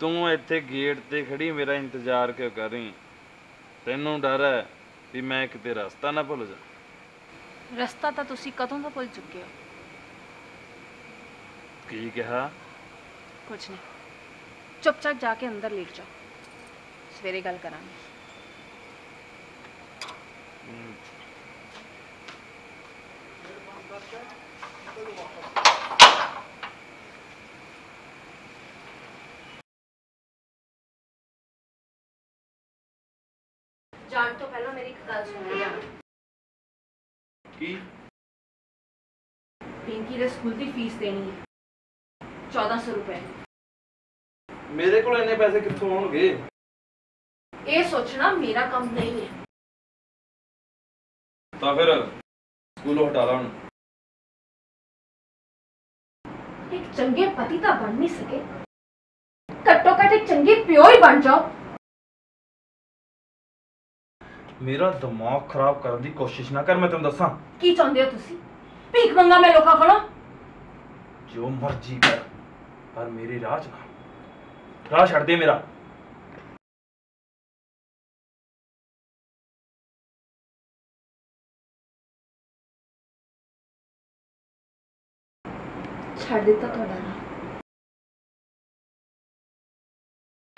Speaker 2: ਤੂੰ ਇੱਥੇ ਗੇਟ ਤੇ ਖੜੀ ਮੇਰਾ ਇੰਤਜ਼ਾਰ ਕਿਉਂ ਕਰ ਰਹੀ? ਤੈਨੂੰ ਡਰ ਹੈ ਵੀ ਮੈਂ ਕਿਤੇ ਰਸਤਾ ਨਾ ਭੁੱਲ ਜਾ
Speaker 4: ਰਸਤਾ ਤਾਂ ਤੁਸੀਂ ਕਦੋਂ ਦਾ ਭੁੱਲ ਚੁੱਕੇ ਹੋ?
Speaker 2: ਕੀ ਕਿਹਾ?
Speaker 4: ਕੁਝ ਨਹੀਂ। ਚੁੱਪਚਾਪ ਜਾ ਕੇ ਅੰਦਰ ਲੇਟ ਜਾਓ। ਸਵੇਰੇ ਗੱਲ ਕਰਾਂਗੇ। ਜਾਣ ਤੋਂ ਪਹਿਲਾਂ ਮੇਰੀ ਇੱਕ ਗੱਲ
Speaker 2: ਕੀ?
Speaker 4: ਪਿੰਕੀ ਦੇ ਸਕੂਲ ਦੀ ਫੀਸ ਦੇਣੀ ਹੈ। 1400 ਰੁਪਏ।
Speaker 2: ਮੇਰੇ ਕੋਲ ਇੰਨੇ ਪੈਸੇ ਕਿੱਥੋਂ ਆਉਣਗੇ
Speaker 4: ਇਹ ਸੋਚਣਾ ਮੇਰਾ ਕੰਮ ਨਹੀਂ ਹੈ।
Speaker 2: ਤਾਂ ਫਿਰ ਸਕੂਲੋਂ ਹਟਾ ਲਾ ਹੁਣ।
Speaker 4: ਇੱਕ ਚੰਗੇ ਪਤੀ ਤਾਂ ਬਣ ਨਹੀਂ ਸਕੇ। ਘੱਟੋ ਘੱਟ ਇੱਕ ਚੰਗੇ ਪਿਓ ਹੀ ਬਣ ਜਾਓ।
Speaker 2: ਮੇਰਾ ਦਿਮਾਗ ਖਰਾਬ ਕਰਨ ਦੀ ਕੋਸ਼ਿਸ਼ ਨਾ ਕਰ ਮੈਂ ਤੈਨੂੰ ਦੱਸਾਂ।
Speaker 4: ਕੀ ਚਾਹੁੰਦੇ ਹੋ ਤੁਸੀਂ? ਭੀਖ ਮੰਗਾ ਮੈਂ ਲੋਕਾਂ ਕੋਲੋਂ?
Speaker 2: ਜੋ ਮਰਜ਼ੀ ਕਰ ਪਰ ਮੇਰੇ ਰਾਹ 'ਚ ਨਾ। ਰਾਹ ਛੱਡ ਦੇ ਮੇਰਾ।
Speaker 4: ਛੱਡ ਦਿੱਤਾ ਤੁਹਾਡਾ ਰਾਹ।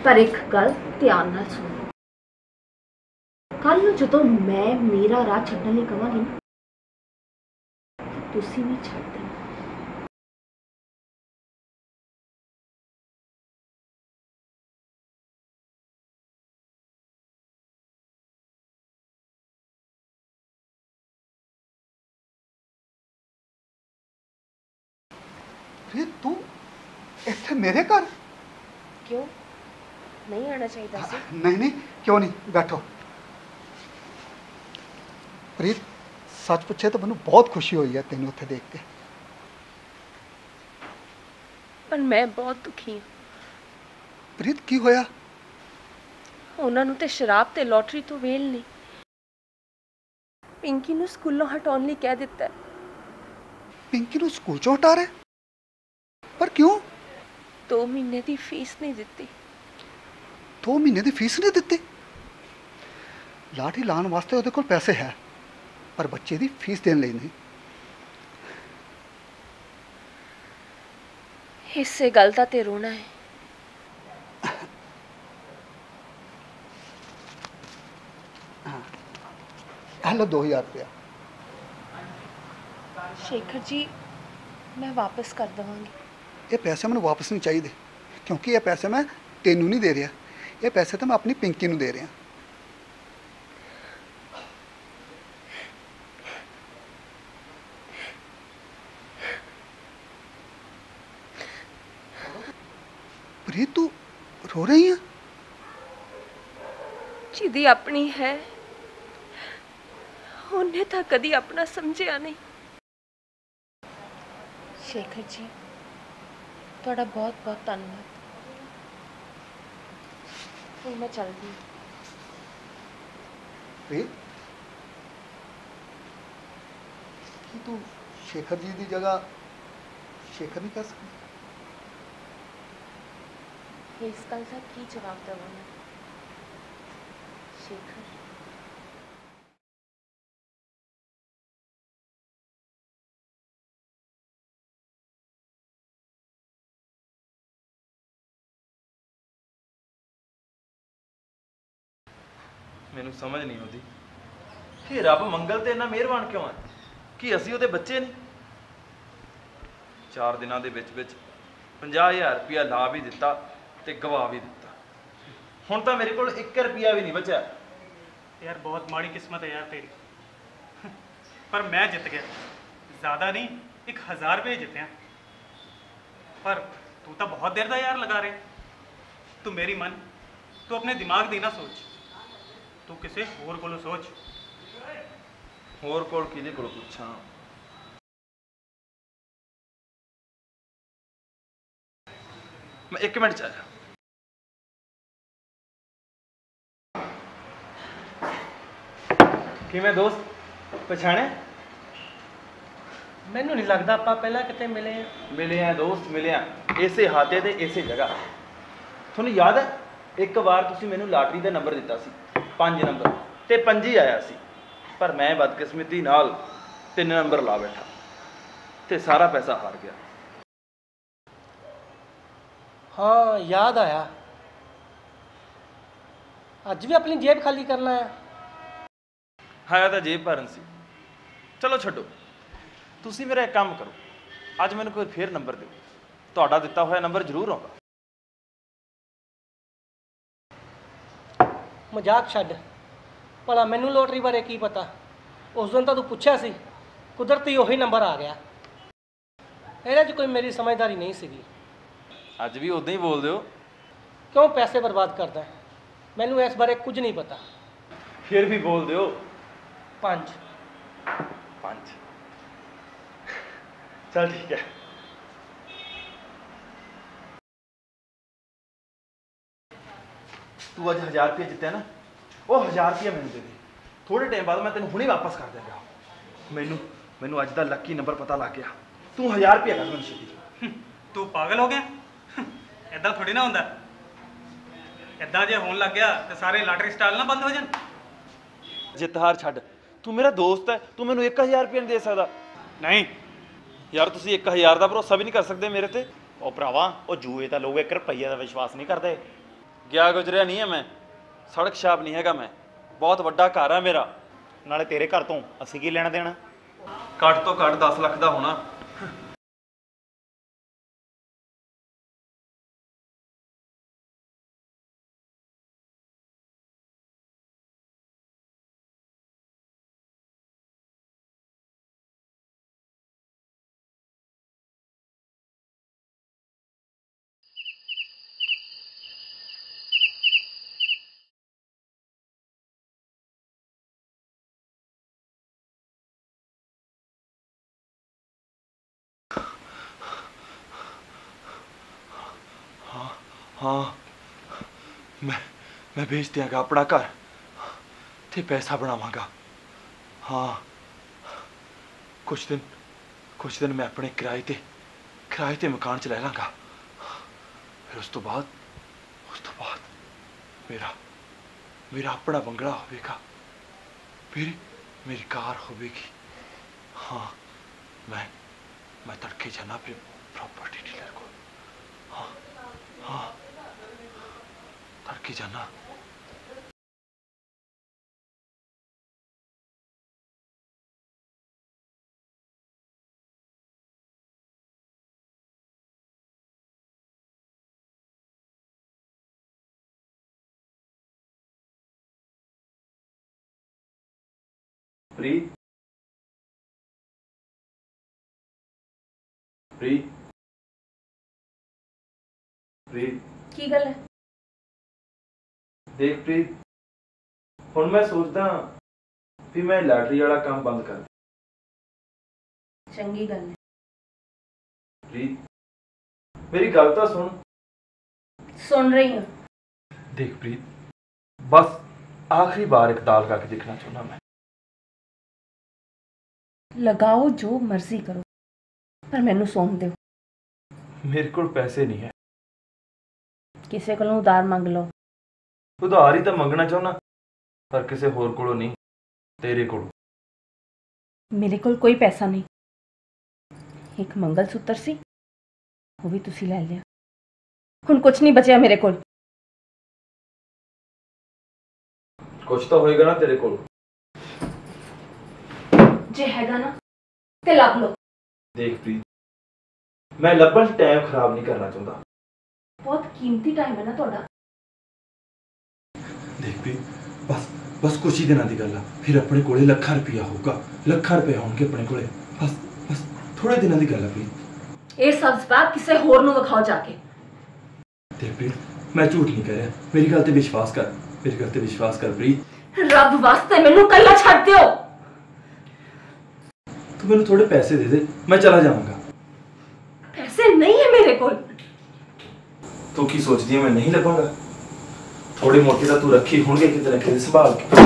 Speaker 4: ਪਰ ਇੱਕ ਗੱਲ ਧਿਆਨ ਨਾਲ ਸੁਣੋ। ਕੱਲ ਨੂੰ ਜਦੋਂ ਮੈਂ ਮੇਰਾ ਰਾਹ ਛੱਡਣ ਲਈ ਕਵਾਂਗੀ ਨਾ ਤਾਂ ਤੁਸੀਂ ਵੀ ਛੱਡ ਦੇਣਾ
Speaker 12: ਰੇ ਤੂੰ ਇੱਥੇ ਮੇਰੇ ਘਰ
Speaker 4: ਕਿਉਂ ਨਹੀਂ ਆਣਾ ਚਾਹੀਦਾ ਸੀ
Speaker 12: ਨਹੀਂ ਨਹੀਂ ਕਿਉਂ ਨਹੀਂ ਬੈਠੋ ਪ੍ਰੀਤ ਸੱਚ ਪੁੱਛੇ ਤਾਂ ਮੈਨੂੰ ਬਹੁਤ ਖੁਸ਼ੀ ਹੋਈ ਹੈ ਤੈਨੂੰ ਉੱਥੇ ਦੇਖ ਕੇ।
Speaker 4: ਪਰ ਮੈਂ ਬਹੁਤ ਦੁਖੀ ਹਾਂ।
Speaker 12: ਪ੍ਰੀਤ ਕੀ ਹੋਇਆ?
Speaker 4: ਉਹਨਾਂ ਨੂੰ ਤੇ ਸ਼ਰਾਬ ਤੇ ਲੋਟਰੀ ਤੋਂ ਵੇਲ ਨਹੀਂ। ਪਿੰਕੀ ਨੂੰ ਸਕੂਲੋਂ ਹਟਾਉਣ ਲਈ ਕਹਿ ਦਿੱਤਾ ਹੈ।
Speaker 12: ਪਿੰਕੀ ਨੂੰ ਸਕੂਲ ਚੋਂ ਹਟਾ ਰਹੇ? ਪਰ ਕਿਉਂ?
Speaker 4: ਦੋ ਮਹੀਨੇ ਦੀ ਫੀਸ ਨਹੀਂ ਦਿੱਤੀ।
Speaker 12: 2 ਮਹੀਨੇ ਦੀ ਫੀਸ ਨਹੀਂ ਦਿੱਤੀ? ਲਾਠੀ ਲਾਉਣ ਵਾਸਤੇ ਉਹਦੇ ਕੋਲ ਪੈਸੇ ਹੈ। ਪਰ ਬੱਚੇ ਦੀ ਫੀਸ ਦੇਣ ਲਈ ਨਹੀਂ।
Speaker 4: ਇਸੇ ਗੱਲ ਦਾ ਤੇ ਰੋਣਾ ਹੈ।
Speaker 12: ਇਹ ਲਓ 2000 ਰੁਪਇਆ।
Speaker 4: ਸ਼ੇਖਰ ਜੀ ਮੈਂ ਵਾਪਸ ਕਰ ਦਵਾਂਗੀ।
Speaker 12: ਇਹ ਪੈਸੇ ਮੈਨੂੰ ਵਾਪਸ ਨਹੀਂ ਚਾਹੀਦੇ ਕਿਉਂਕਿ ਇਹ ਪੈਸੇ ਮੈਂ ਤੈਨੂੰ ਨਹੀਂ ਦੇ ਰਿਹਾ। ਇਹ ਪੈਸੇ ਤਾਂ ਮੈਂ ਆਪਣੀ ਪਿੰਕੀ ਨੂੰ ਦੇ ਰਿਹਾ ਪ੍ਰੀਤ ਤੂੰ ਰੋ ਰਹੀ ਹੈ
Speaker 4: ਜਿਹਦੀ ਆਪਣੀ ਹੈ ਉਹਨੇ ਤਾਂ ਕਦੀ ਆਪਣਾ ਸਮਝਿਆ ਨਹੀਂ। ਸ਼ੇਖਰ ਜੀ ਤੁਹਾਡਾ ਬਹੁਤ ਬਹੁਤ ਧੰਨਵਾਦ। ਹੁਣ ਮੈਂ ਚੱਲਦੀ ਹਾਂ।
Speaker 12: ਪ੍ਰੀਤ ਕੀ ਤੂੰ ਸ਼ੇਖਰ ਜੀ ਦੀ ਜਗ੍ਹਾ ਸ਼ੇਖਰ ਨਹੀਂ ਕਹਿ ਸਕਦੀ?
Speaker 4: ਇਸ ਗੱਲ ਦਾ ਕੀ ਜਵਾਬ ਦੇਵਾਂ ਮੈਂ ਸ਼ੇਖਰ
Speaker 2: ਮੈਨੂੰ ਸਮਝ ਨਹੀਂ ਆਉਂਦੀ ਕਿ ਰੱਬ ਮੰਗਲ ਤੇ ਇੰਨਾ ਮਿਹਰਬਾਨ ਕਿਉਂ ਹੈ ਕਿ ਅਸੀਂ ਉਹਦੇ ਬੱਚੇ ਨਹੀਂ ਚਾਰ ਦਿਨਾਂ ਦੇ ਵਿੱਚ ਵਿੱਚ 50000 ਰੁਪਇਆ ਲਾ ਵੀ ਦਿੱਤਾ ਤੇ ਗਵਾ ਵੀ ਦਿੱਤਾ। ਹੁਣ ਤਾਂ ਮੇਰੇ ਕੋਲ 1 ਰੁਪਿਆ ਵੀ ਨਹੀਂ ਬਚਿਆ।
Speaker 9: ਯਾਰ ਬਹੁਤ ਮਾੜੀ ਕਿਸਮਤ ਹੈ ਯਾਰ ਤੇਰੀ। ਪਰ ਮੈਂ ਜਿੱਤ ਗਿਆ। ਜ਼ਿਆਦਾ ਨਹੀਂ 1000 ਰੁਪਏ ਜਿੱਤਿਆ। ਪਰ ਤੂੰ ਤਾਂ ਬਹੁਤ ਦੇਰ ਦਾ ਯਾਰ ਲਗਾ ਰਿਹਾ। ਤੂੰ ਮੇਰੀ ਮਨ। ਤੂੰ ਆਪਣੇ ਦਿਮਾਗ ਦੀ ਨਾ ਸੋਚ। ਤੂੰ ਕਿਸੇ ਹੋਰ ਕੋਲੋਂ ਸੋਚ।
Speaker 2: ਹੋਰ ਕੋਲ ਕਿਹਦੇ ਕੋਲ ਪੁੱਛਾਂ? ਮੈਂ 1 ਮਿੰਟ ਚ ਆਇਆ ਕਿਵੇਂ ਦੋਸਤ? ਪਛਾਣਿਆ?
Speaker 7: ਮੈਨੂੰ ਨਹੀਂ ਲੱਗਦਾ ਆਪਾਂ ਪਹਿਲਾਂ ਕਿਤੇ ਮਿਲੇ ਆ।
Speaker 2: ਮਿਲੇ ਆ ਦੋਸਤ ਮਿਲੇ ਆ। ਇਸੇ ਹਾਤੇ ਤੇ ਇਸੇ ਜਗ੍ਹਾ। ਤੁਹਾਨੂੰ ਯਾਦ ਹੈ? ਇੱਕ ਵਾਰ ਤੁਸੀਂ ਮੈਨੂੰ ਲਾਟਰੀ ਦਾ ਨੰਬਰ ਦਿੱਤਾ ਸੀ 5 ਨੰਬਰ ਤੇ ਪੰਜੀ ਆਇਆ ਸੀ। ਪਰ ਮੈਂ ਬਦਕਿਸਮਤੀ ਨਾਲ ਤਿੰਨ ਨੰਬਰ ਲਾ ਬੈਠਾ ਤੇ ਸਾਰਾ ਪੈਸਾ ਹਾਰ ਗਿਆ।
Speaker 7: ਹਾਂ ਯਾਦ ਆਇਆ। ਅੱਜ ਵੀ ਆਪਣੀ ਜੇਬ ਖਾਲੀ ਕਰਨਾ ਹੈ
Speaker 2: ਹਾਇਆ ਤਾਂ ਜੇਬ ਭਰਨ ਸੀ। ਚਲੋ ਛੱਡੋ। ਤੁਸੀਂ ਮੇਰਾ ਇੱਕ ਕੰਮ ਕਰੋ। ਅੱਜ ਮੈਨੂੰ ਕੋਈ ਫੇਰ ਨੰਬਰ ਦਿਓ। ਤੁਹਾਡਾ ਦਿੱਤਾ ਹੋਇਆ ਨੰਬਰ ਜ਼ਰੂਰ ਆਉਂਦਾ।
Speaker 7: ਮਜ਼ਾਕ ਛੱਡ। ਭਲਾ ਮੈਨੂੰ ਲੋਟਰੀ ਬਾਰੇ ਕੀ ਪਤਾ? ਉਸ ਦਿਨ ਤਾਂ ਤੂੰ ਪੁੱਛਿਆ ਸੀ ਕੁਦਰਤੀ ਉਹੀ ਨੰਬਰ ਆ ਗਿਆ। ਇਹਦੇ 'ਚ ਕੋਈ ਮੇਰੀ ਸਮਝਦਾਰੀ ਨਹੀਂ ਸੀਗੀ।
Speaker 2: ਅੱਜ ਵੀ ਉਦਾਂ ਹੀ ਬੋਲਦੇ ਹੋ?
Speaker 7: ਕਿਉਂ ਪੈਸੇ ਬਰਬਾਦ ਕਰਦਾ? ਮੈਨੂੰ ਇਸ ਬਾਰੇ ਕੁਝ ਨਹੀਂ ਪਤਾ।
Speaker 2: ਫਿਰ ਵੀ ਬੋਲਦੇ ਹੋ?
Speaker 7: ਪੰਜ।
Speaker 2: ਪੰਜ। ਚਲ ਠੀਕ ਹੈ। ਤੂੰ ਅੱਜ 1000 ਰੁਪਏ ਜਿੱਤਿਆ ਨਾ ਉਹ 1000 ਰੁਪਏ ਮੈਨੂੰ ਦੇ ਦੇ। ਥੋੜੇ ਟਾਈਮ ਬਾਅਦ ਮੈਂ ਤੈਨੂੰ ਹੁਣੇ ਵਾਪਸ ਕਰ ਦਿਆਂਗਾ ਮੈਨੂੰ ਮੈਨੂੰ ਅੱਜ ਦਾ ਲੱਕੀ ਨੰਬਰ ਪਤਾ ਲੱਗ ਗਿਆ। ਤੂੰ 1000 ਰੁਪਏ ਕਰ ਮੈਨੂੰ ਛੇਤੀ।
Speaker 9: ਤੂੰ ਪਾਗਲ ਹੋ ਗਿਆ? ਐਦਾਂ ਥੋੜੀ ਨਾ ਹੁੰਦਾ। ਐਦਾਂ ਜੇ ਹੋਣ ਲੱਗ ਗਿਆ ਤੇ ਸਾਰੇ ਲਾਟਰੀ ਸਟਾਲ ਨਾ ਬੰਦ ਹੋ ਜਾਣ।
Speaker 2: ਜਿੱਤ ਹਾਰ ਛੱਡ। ਤੂੰ ਮੇਰਾ ਦੋਸਤ ਹੈ, ਤੂੰ ਮੈਨੂੰ 1000 ਰੁਪਏ ਨਹੀਂ ਦੇ ਸਕਦਾ।
Speaker 9: ਨਹੀਂ,
Speaker 2: ਯਾਰ ਤੁਸੀਂ 1000 ਦਾ ਭਰੋਸਾ ਵੀ ਨਹੀਂ ਕਰ ਸਕਦੇ ਮੇਰੇ ਤੇ।
Speaker 10: ਉਹ ਭਰਾਵਾ, ਉਹ ਜੂਏ ਤਾਂ ਲੋਕ 1 ਰੁਪਈਆ ਦਾ ਵਿਸ਼ਵਾਸ ਨਹੀਂ ਕਰਦੇ।
Speaker 2: ਗਿਆ ਗੁਜਰਿਆ ਨਹੀਂ ਹੈ ਮੈਂ। ਸੜਕ ਛਾਪ ਨਹੀਂ ਹੈਗਾ ਮੈਂ। ਬਹੁਤ ਵੱਡਾ ਘਰ ਆ ਮੇਰਾ।
Speaker 10: ਨਾਲੇ ਤੇਰੇ ਘਰ ਤੋਂ ਅਸੀਂ ਕੀ ਲੈਣਾ ਦੇਣਾ?
Speaker 2: ਘੱਟ ਤੋਂ ਘੱਟ 10 ਲੱਖ ਦਾ ਹੋਣਾ। हाँ मैं मैं भेज दियागा अपना घर। थे पैसा बनावागा। हाँ कुछ दिन कुछ दिन मैं अपने किराए से किराए से मकान च ले लांगा। फिर उस तो बाद, उस तो बाद मेरा मेरा अपना बंगला होगा फिर मेरी कार होगी हाँ मैं मैं तड़के जाना फिर प्रॉपर्टी डीलर को। हाँ हाँ। ਕਰਕੇ ਜਾਣਾ ਪ੍ਰੀਤ? ਪ੍ਰੀਤ? ਪ੍ਰੀਤ?
Speaker 4: ਕੀ ਗੱਲ ਹੈ?
Speaker 2: ਦੇਖ ਪ੍ਰੀਤ ਹੁਣ ਮੈਂ ਸੋਚਦਾ ਵੀ ਮੈਂ ਲਾਟਰੀ ਵਾਲਾ ਕੰਮ ਬੰਦ ਕਰ ਦਿਆਂ।
Speaker 4: ਚੰਗੀ ਗੱਲ ਹੈ।
Speaker 2: ਪ੍ਰੀਤ ਮੇਰੀ ਗੱਲ ਤਾਂ ਸੁਣ।
Speaker 4: ਸੁਣ ਰਹੀ ਹਾਂ।
Speaker 2: ਦੇਖ ਪ੍ਰੀਤ ਬਸ ਆਖਰੀ ਵਾਰ ਇੱਕ ਦਾਲ ਖਾ ਕੇ ਦੇਖਣਾ ਚਾਹੁੰਦਾ ਮੈਂ।
Speaker 4: ਲਗਾਓ ਜੋ ਮਰਜ਼ੀ ਕਰੋ ਪਰ ਮੈਨੂੰ ਸੌਣ ਦਿਓ।
Speaker 2: ਮੇਰੇ ਕੋਲ ਪੈਸੇ ਨਹੀਂ ਹੈ।
Speaker 4: ਕਿਸੇ ਕੋਲੋਂ ਉਧਾਰ ਮੰਗ ਲਓ।
Speaker 2: ਉਧਾਰ ਹੀ ਤਾਂ ਮੰਗਣਾ ਚਾਹੁੰਦਾ ਪਰ ਕਿਸੇ ਹੋਰ ਕੋਲੋਂ ਨਹੀਂ ਤੇਰੇ ਕੋਲੋਂ।
Speaker 4: ਮੇਰੇ ਕੋਲ ਕੋਈ ਪੈਸਾ ਨਹੀਂ। ਇੱਕ ਮੰਗਲ ਸੂਤਰ ਸੀ ਉਹ ਵੀ ਤੁਸੀਂ ਲੈ ਲਿਆ। ਹੁਣ ਕੁਝ ਨਹੀਂ ਬਚਿਆ ਮੇਰੇ ਕੋਲ।
Speaker 2: ਕੁਝ ਤਾਂ ਹੋਏਗਾ ਨਾ ਤੇਰੇ ਕੋਲ।
Speaker 4: ਜੇ ਹੈਗਾ ਨਾ ਤੇ ਲੱਭ ਲਓ।
Speaker 2: ਦੇਖ ਪ੍ਰੀਤ ਮੈਂ ਲੱਭਣ 'ਚ ਟਾਈਮ ਖਰਾਬ ਨਹੀਂ ਕਰਨਾ ਚਾਹੁੰਦਾ।
Speaker 4: ਬਹੁਤ ਕੀਮਤੀ ਟਾਈਮ ਹੈ ਨਾ ਤੁਹਾਡਾ।
Speaker 2: ਦੇਖ ਪ੍ਰੀਤ ਬਸ ਬਸ ਕੁਛ ਹੀ ਦਿਨਾਂ ਦੀ ਗੱਲ ਆ ਫਿਰ ਆਪਣੇ ਕੋਲੇ ਲੱਖਾਂ ਰੁਪਇਆ ਹੋਊਗਾ ਲੱਖਾਂ ਰੁਪਏ ਹੋਣਗੇ ਆਪਣੇ ਕੋਲੇ ਬਸ ਬਸ ਥੋੜੇ ਦਿਨਾਂ ਦੀ ਗੱਲ ਆ ਪ੍ਰੀਤ
Speaker 4: ਇਹ ਸਭ ਸਬਬ ਕਿਸੇ ਹੋਰ ਨੂੰ ਵਿਖਾਓ ਜਾ ਕੇ
Speaker 2: ਦੇਖ ਪ੍ਰੀਤ ਮੈਂ ਝੂਠ ਨਹੀਂ ਕਹਿ ਰਿਹਾ ਮੇਰੀ ਗੱਲ ਤੇ ਵਿਸ਼ਵਾਸ ਕਰ ਮੇਰੀ ਗੱਲ ਤੇ ਵਿਸ਼ਵਾਸ ਕਰ ਪ੍ਰੀਤ
Speaker 4: ਰੱਬ ਵਾਸਤੇ ਮੈਨੂੰ ਕੱਲਾ ਛੱਡ ਦਿਓ
Speaker 2: ਤੂੰ ਮੈਨੂੰ ਥੋੜੇ ਪੈਸੇ ਦੇ ਦੇ ਮੈਂ ਚਲਾ ਜਾਵਾਂਗਾ
Speaker 4: ਪੈਸੇ ਨਹੀਂ ਹੈ ਮੇਰੇ ਕੋਲ
Speaker 2: ਤੂੰ ਕੀ ਸੋਚਦੀ ਹੈ ਮੈਂ ਨਹੀਂ ਲੱਭਾਂਗਾ ਥੋੜੇ ਮੋਟੀ ਤਾਂ ਤੂੰ ਰੱਖੀ ਹੋਣਗੇ ਕਿਤੇ ਨਾ ਕਿਤੇ ਸੰਭਾਲ ਕੇ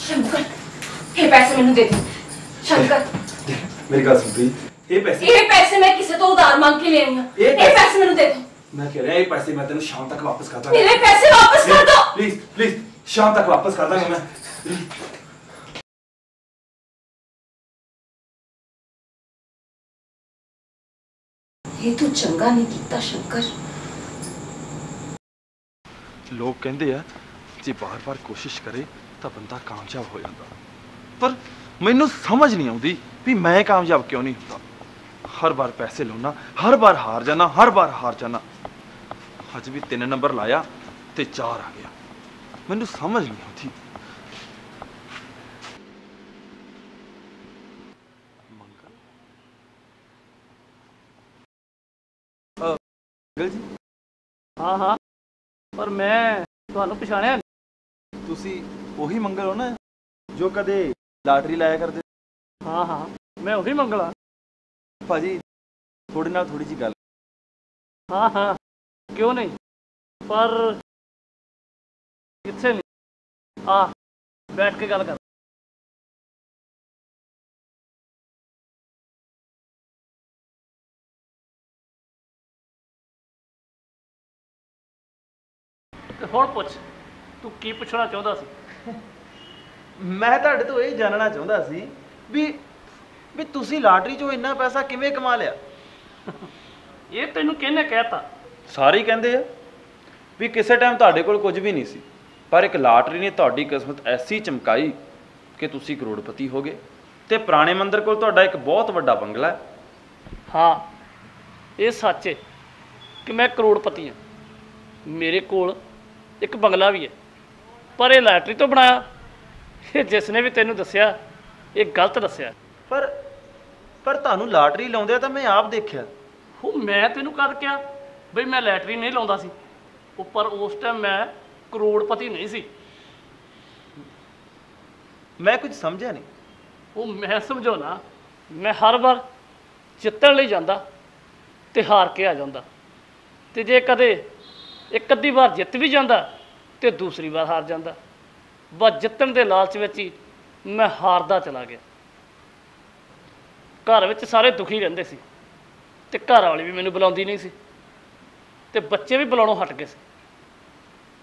Speaker 4: ਸ਼ੰਕਰ ਇਹ ਪੈਸੇ ਮੈਨੂੰ ਦੇ ਦਿਓ ਸ਼ੰਕਰ
Speaker 2: ਮੇਰੀ ਗੱਲ ਸੁਣ ਪ੍ਰੀਤ ਇਹ ਪੈਸੇ
Speaker 4: ਇਹ ਪੈਸੇ ਮੈਂ ਕਿਸੇ ਤੋਂ ਉਧਾਰ ਮੰਗ ਕੇ ਲਿਆਈ ਹਾਂ
Speaker 2: ਇਹ
Speaker 4: ਇਹ ਪੈਸੇ ਮੈਨੂੰ ਦੇ ਦਿਓ
Speaker 2: ਮੈਂ ਕਹਿ ਰਿਹਾ ਇਹ ਪੈਸੇ ਮੈਂ ਤੈਨੂੰ ਸ਼ਾਮ ਤੱਕ ਵਾਪਸ ਕਰ ਦਾਂਗਾ
Speaker 4: ਮੇਰੇ ਪੈਸੇ ਵਾਪਸ ਕਰ ਦਿਓ
Speaker 2: ਪਲੀਜ਼ ਪਲੀਜ਼ ਸ਼ਾਮ ਤੱਕ ਵਾਪਸ ਕਰ ਦਾਂਗਾ ਮੈਂ।
Speaker 4: ਇਹ ਤੂੰ ਚੰਗਾ ਨਹੀਂ ਕੀਤਾ ਸ਼ੰਕਰ।
Speaker 2: ਲੋਕ ਕਹਿੰਦੇ ਆ ਜੇ ਬਾਰ-ਬਾਰ ਕੋਸ਼ਿਸ਼ ਕਰੇ ਤਾਂ ਬੰਦਾ ਕਾਮਯਾਬ ਹੋ ਜਾਂਦਾ। ਪਰ ਮੈਨੂੰ ਸਮਝ ਨਹੀਂ ਆਉਂਦੀ ਵੀ ਮੈਂ ਕਾਮਯਾਬ ਕਿਉਂ ਨਹੀਂ ਹੁੰਦਾ। ਹਰ ਵਾਰ ਪੈਸੇ ਲਾਉਣਾ ਹਰ ਵਾਰ ਹਾਰ ਜਾਣਾ ਹਰ ਵਾਰ ਹਾਰ ਜਾਣਾ। ਅੱਜ ਵੀ 3 ਨੰਬਰ ਲਾਇਆ ਤੇ 4 ਆ ਗਿਆ। ਮੈਨੂੰ ਸਮਝ ਨਹੀਂ ਆਉਂਦੀ। ਅੰਕਲ ਜੀ।
Speaker 14: ਹਾਂ ਹਾਂ। ਪਰ ਮੈਂ ਤੁਹਾਨੂੰ ਪਛਾਣਿਆ।
Speaker 2: ਤੁਸੀਂ ਉਹੀ ਮੰਗਲ ਹੋ ਨਾ ਜੋ ਕਦੇ ਲਾਟਰੀ ਲਾਇਆ ਕਰਦੇ।
Speaker 14: ਹਾਂ ਹਾਂ। ਮੈਂ ਉਹੀ ਮੰਗਲਾ
Speaker 2: ਭਾਜੀ ਤੁਹਾਡੇ ਨਾਲ ਥੋੜੀ ਜੀ ਗੱਲ।
Speaker 14: ਹਾਂ ਹਾਂ। ਕਿਉਂ ਨਹੀਂ? ਪਰ ਕਿੱਥੇ ਨਹੀਂ ਆ ਬੈਠ ਕੇ ਗੱਲ ਕਰ। ਹੁਣ ਪੁੱਛ ਤੂੰ ਕੀ ਪੁੱਛਣਾ ਚਾਹੁੰਦਾ ਸੀ?
Speaker 2: ਮੈਂ ਤੁਹਾਡੇ ਤੋਂ ਇਹ ਜਾਣਨਾ ਚਾਹੁੰਦਾ ਸੀ ਵੀ ਵੀ ਤੁਸੀਂ ਲਾਟਰੀ 'ਚੋਂ ਇੰਨਾ ਪੈਸਾ ਕਿਵੇਂ ਕਮਾ ਲਿਆ?
Speaker 14: ਇਹ ਤੈਨੂੰ ਕਿਹਨੇ ਕਹਿਤਾ?
Speaker 2: ਸਾਰੇ ਹੀ ਕਹਿੰਦੇ ਆ ਵੀ ਕਿਸੇ ਟਾਈਮ ਤੁਹਾਡੇ ਕੋਲ ਕੁਝ ਵੀ ਨਹੀਂ ਸੀ। ਪਰ ਇੱਕ ਲਾਟਰੀ ਨੇ ਤੁਹਾਡੀ ਕਿਸਮਤ ਐਸੀ ਚਮਕਾਈ ਕਿ ਤੁਸੀਂ ਕਰੋੜਪਤੀ ਹੋ ਗਏ ਤੇ ਪੁਰਾਣੇ ਮੰਦਿਰ ਕੋਲ ਤੁਹਾਡਾ ਇੱਕ ਬਹੁਤ ਵੱਡਾ ਬੰਗਲਾ ਹੈ।
Speaker 14: ਹਾਂ ਇਹ ਸੱਚ ਹੈ ਕਿ ਮੈਂ ਕਰੋੜਪਤੀ ਹਾਂ। ਮੇਰੇ ਕੋਲ ਇੱਕ ਬੰਗਲਾ ਵੀ ਹੈ। ਪਰ ਇਹ ਲਾਟਰੀ ਤੋਂ ਬਣਾਇਆ ਇਹ ਜਿਸ ਨੇ ਵੀ ਤੈਨੂੰ ਦੱਸਿਆ ਇਹ ਗਲਤ ਦੱਸਿਆ।
Speaker 2: ਪਰ ਪਰ ਤੁਹਾਨੂੰ ਲਾਟਰੀ ਲਾਉਂਦੇ ਤਾਂ ਮੈਂ ਆਪ ਦੇਖਿਆ।
Speaker 14: ਉਹ ਮੈਂ ਤੈਨੂੰ ਕਦ ਕਿਹਾ? ਬਈ ਮੈਂ ਲਾਟਰੀ ਨਹੀਂ ਲਾਉਂਦਾ ਸੀ। ਉਹ ਪਰ ਉਸ ਟਾਈਮ ਮੈਂ ਕਰੋੜਪਤੀ ਨਹੀਂ ਸੀ।
Speaker 2: ਮੈਂ ਕੁਝ ਸਮਝਿਆ ਨਹੀਂ।
Speaker 14: ਉਹ ਮੈਂ ਸਮਝਾਉਣਾ ਮੈਂ ਹਰ ਵਾਰ ਜਿੱਤਣ ਲਈ ਜਾਂਦਾ ਤੇ ਹਾਰ ਕੇ ਆ ਜਾਂਦਾ। ਤੇ ਜੇ ਕਦੇ ਇੱਕ ਅੱਧੀ ਵਾਰ ਜਿੱਤ ਵੀ ਜਾਂਦਾ ਤੇ ਦੂਸਰੀ ਵਾਰ ਹਾਰ ਜਾਂਦਾ। ਬਸ ਜਿੱਤਣ ਦੇ ਲਾਲਚ ਵਿੱਚ ਹੀ ਮੈਂ ਹਾਰਦਾ ਚਲਾ ਗਿਆ। ਘਰ ਵਿੱਚ ਸਾਰੇ ਦੁਖੀ ਰਹਿੰਦੇ ਸੀ। ਤੇ ਘਰ ਵਾਲੀ ਵੀ ਮੈਨੂੰ ਬੁਲਾਉਂਦੀ ਨਹੀਂ ਸੀ। ਤੇ ਬੱਚੇ ਵੀ ਬੁਲਾਉਣੋਂ ਹਟ ਗਏ ਸੀ।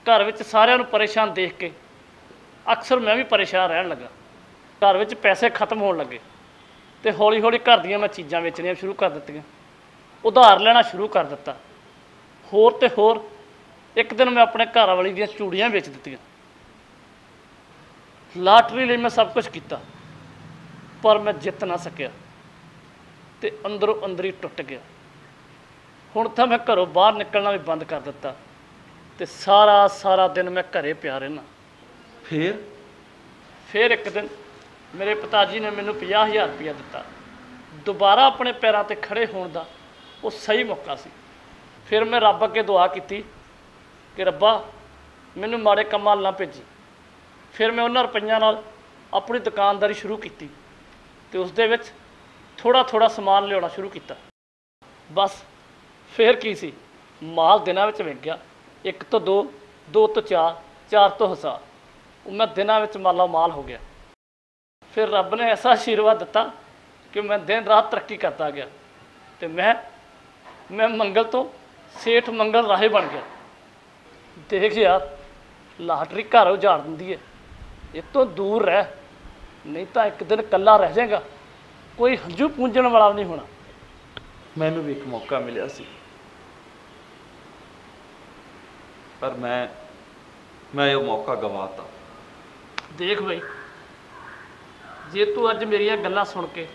Speaker 14: ਘਰ ਵਿੱਚ ਸਾਰਿਆਂ ਨੂੰ ਪਰੇਸ਼ਾਨ ਦੇਖ ਕੇ ਅਕਸਰ ਮੈਂ ਵੀ ਪਰੇਸ਼ਾਨ ਰਹਿਣ ਲੱਗਾ। ਘਰ ਵਿੱਚ ਪੈਸੇ ਖਤਮ ਹੋਣ ਲੱਗੇ। ਤੇ ਹੌਲੀ ਹੌਲੀ ਘਰ ਦੀਆਂ ਮੈਂ ਚੀਜ਼ਾਂ ਵੇਚਣੀਆਂ ਸ਼ੁਰੂ ਕਰ ਦਿੱਤੀਆਂ। ਉਧਾਰ ਲੈਣਾ ਸ਼ੁਰੂ ਕਰ ਦਿੱਤਾ। ਹੋਰ ਤੇ ਹੋਰ ਇੱਕ ਦਿਨ ਮੈਂ ਆਪਣੇ ਘਰ ਵਾਲੀ ਦੀਆਂ ਚੂੜੀਆਂ ਵੇਚ ਦਿੱਤੀਆਂ। ਲਾਟਰੀ ਲਈ ਮੈਂ ਸਭ ਕੁਝ ਕੀਤਾ। ਪਰ ਮੈਂ ਜਿੱਤ ਨਾ ਸਕਿਆ। ਤੇ ਅੰਦਰੋਂ ਅੰਦਰ ਹੀ ਟੁੱਟ ਗਿਆ। ਹੁਣ ਤਾਂ ਮੈਂ ਘਰੋਂ ਬਾਹਰ ਨਿਕਲਣਾ ਵੀ ਬੰਦ ਕਰ ਦਿੱਤਾ ਤੇ ਸਾਰਾ ਸਾਰਾ ਦਿਨ ਮੈਂ ਘਰੇ ਪਿਆ ਰਹਿਣਾ
Speaker 2: ਫੇਰ?
Speaker 14: ਫਿਰ ਇੱਕ ਦਿਨ ਮੇਰੇ ਪਿਤਾ ਜੀ ਨੇ ਮੈਨੂੰ 50000 ਰੁਪਇਆ ਦਿੱਤਾ। ਦੁਬਾਰਾ ਆਪਣੇ ਪੈਰਾਂ ਤੇ ਖੜੇ ਹੋਣ ਦਾ ਉਹ ਸਹੀ ਮੌਕਾ ਸੀ। ਫਿਰ ਮੈਂ ਰੱਬ ਅੱਗੇ ਦੁਆ ਕੀਤੀ ਕਿ ਰੱਬਾ ਮੈਨੂੰ ਮਾੜੇ ਕੰਮਾਂ ਨਾ ਭੇਜੀ। ਫਿਰ ਮੈਂ ਉਹਨਾਂ ਰੁਪਈਆਂ ਨਾਲ ਆਪਣੀ ਦੁਕਾਨਦਾਰੀ ਸ਼ੁਰੂ ਕੀਤੀ ਤੇ ਉਸ ਦੇ ਵਿੱਚ ਥੋੜਾ ਥੋੜਾ ਸਮਾਨ ਲਿਆਉਣਾ ਸ਼ੁਰੂ ਕੀਤਾ। ਬਸ, ਫਿਰ ਕੀ ਸੀ? ਮਾਲ ਦਿਨਾਂ ਵਿੱਚ ਵਿਕ ਗਿਆ। ਇੱਕ ਤੋਂ ਦੋ ਦੋ ਤੋਂ ਚਾਰ ਚਾਰ ਤੋਂ ਹਜ਼ਾਰ। ਉਹ ਮੈਂ ਦਿਨਾਂ ਵਿੱਚ ਮਾਲਾ ਮਾਲ ਹੋ ਗਿਆ। ਫਿਰ ਰੱਬ ਨੇ ਐਸਾ ਆਸ਼ੀਰਵਾਦ ਦਿੱਤਾ ਕਿ ਮੈਂ ਦਿਨ ਰਾਤ ਤਰੱਕੀ ਕਰਦਾ ਗਿਆ। ਤੇ ਮੈਂ ਮੈਂ ਮੰਗਲ ਤੋਂ ਸੇਠ ਮੰਗਲ ਰਾਹੇ ਬਣ ਗਿਆ। ਦੇਖ ਯਾਰ, ਲਾਟਰੀ ਘਰ ਉਜਾੜ ਦਿੰਦੀ ਹੈ ਇਹ ਤੋਂ ਦੂਰ ਰਹਿ, ਨਹੀਂ ਤਾਂ ਇੱਕ ਦਿਨ ਇਕੱਲਾ ਰਹਿ ਜਾਏਗਾ। ਕੋਈ ਹੰਝੂ ਪੂੰਝਣ ਵਾਲਾ ਨਹੀਂ ਹੋਣਾ।
Speaker 2: ਮੈਨੂੰ ਵੀ ਇੱਕ ਮੌਕਾ ਮਿਲਿਆ ਸੀ। ਪਰ ਮੈਂ ਮੈਂ ਉਹ ਮੌਕਾ ਗਵਾਤਾ।
Speaker 14: ਦੇਖ ਬਈ ਜੇ ਤੂੰ ਅੱਜ ਮੇਰੀਆਂ ਗੱਲਾਂ ਸੁਣ ਕੇ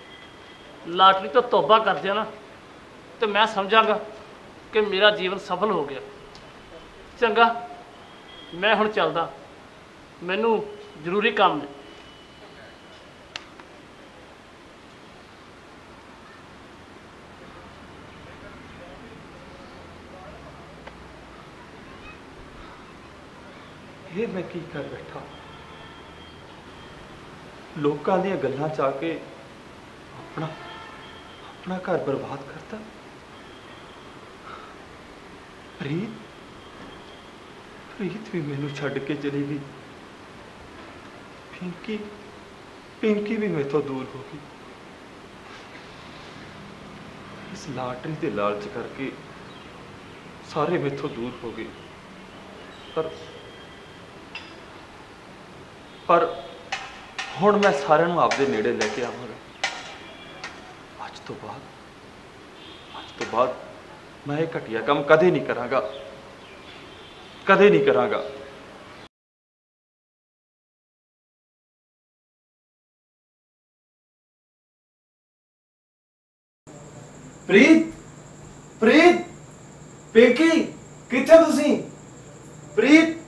Speaker 14: ਲਾਟਰੀ ਤੋਂ ਤੋਬਾ ਕਰ ਦਿਆ ਨਾ ਤੇ ਮੈਂ ਸਮਝਾਂਗਾ ਕਿ ਮੇਰਾ ਜੀਵਨ ਸਫਲ ਹੋ ਗਿਆ। ਚੰਗਾ ਮੈਂ ਹੁਣ ਚੱਲਦਾ। ਮੈਨੂੰ ਜ਼ਰੂਰੀ ਕੰਮ ਹੈ
Speaker 2: ਇਹ ਮੈਂ ਕੀ ਕਰ ਬੈਠਾ? ਲੋਕਾਂ ਦੀਆਂ ਗੱਲਾਂ ਚ ਕੇ ਆਪਣਾ ਆਪਣਾ ਘਰ ਬਰਬਾਦ ਕਰਤਾ। ਪ੍ਰੀਤ ਪ੍ਰੀਤ ਵੀ ਮੈਨੂੰ ਛੱਡ ਕੇ ਚਲੀ ਗਈ। ਪਿੰਕੀ ਪਿੰਕੀ ਵੀ ਮੈਥੋਂ ਦੂਰ ਹੋ ਗਈ। ਇਸ ਲਾਟਰੀ ਦੇ ਲਾਲਚ ਕਰਕੇ ਸਾਰੇ ਮੈਥੋਂ ਦੂਰ ਹੋ ਗਏ। ਪਰ ਪਰ ਹੁਣ ਮੈਂ ਸਾਰਿਆਂ ਨੂੰ ਆਪਦੇ ਨੇੜੇ ਲੈ ਕੇ ਆਵਾਂਗਾ। ਅੱਜ ਤੋਂ ਬਾਅਦ, ਅੱਜ ਤੋਂ ਬਾਅਦ ਮੈਂ ਇਹ ਘਟੀਆ ਕੰਮ ਕਦੇ ਨਹੀਂ ਕਰਾਂਗਾ। ਕਦੇ ਨਹੀਂ ਕਰਾਂਗਾ।
Speaker 15: ਪ੍ਰੀਤ ਪ੍ਰੀਤ, ਪੇਕੀ, ਕਿੱਥੇ ਤੁਸੀਂ? ਪ੍ਰੀਤ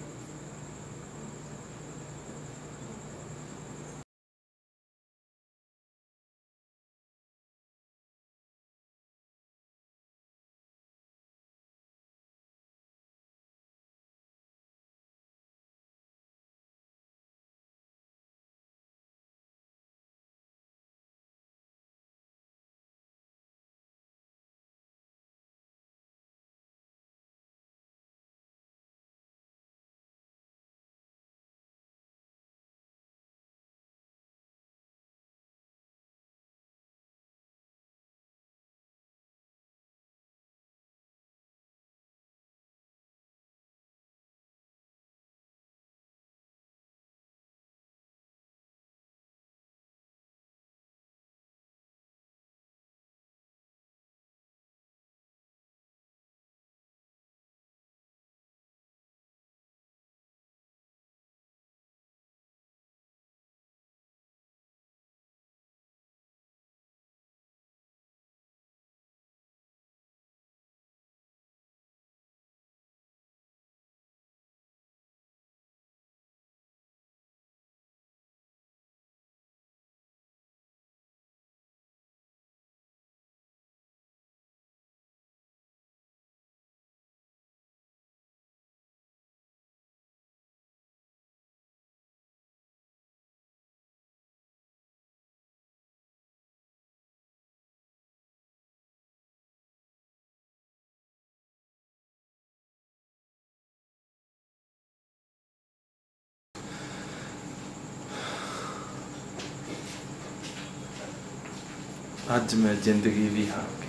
Speaker 2: ਅੱਜ ਮੈਂ ਜ਼ਿੰਦਗੀ ਵੀ ਹਾਂ।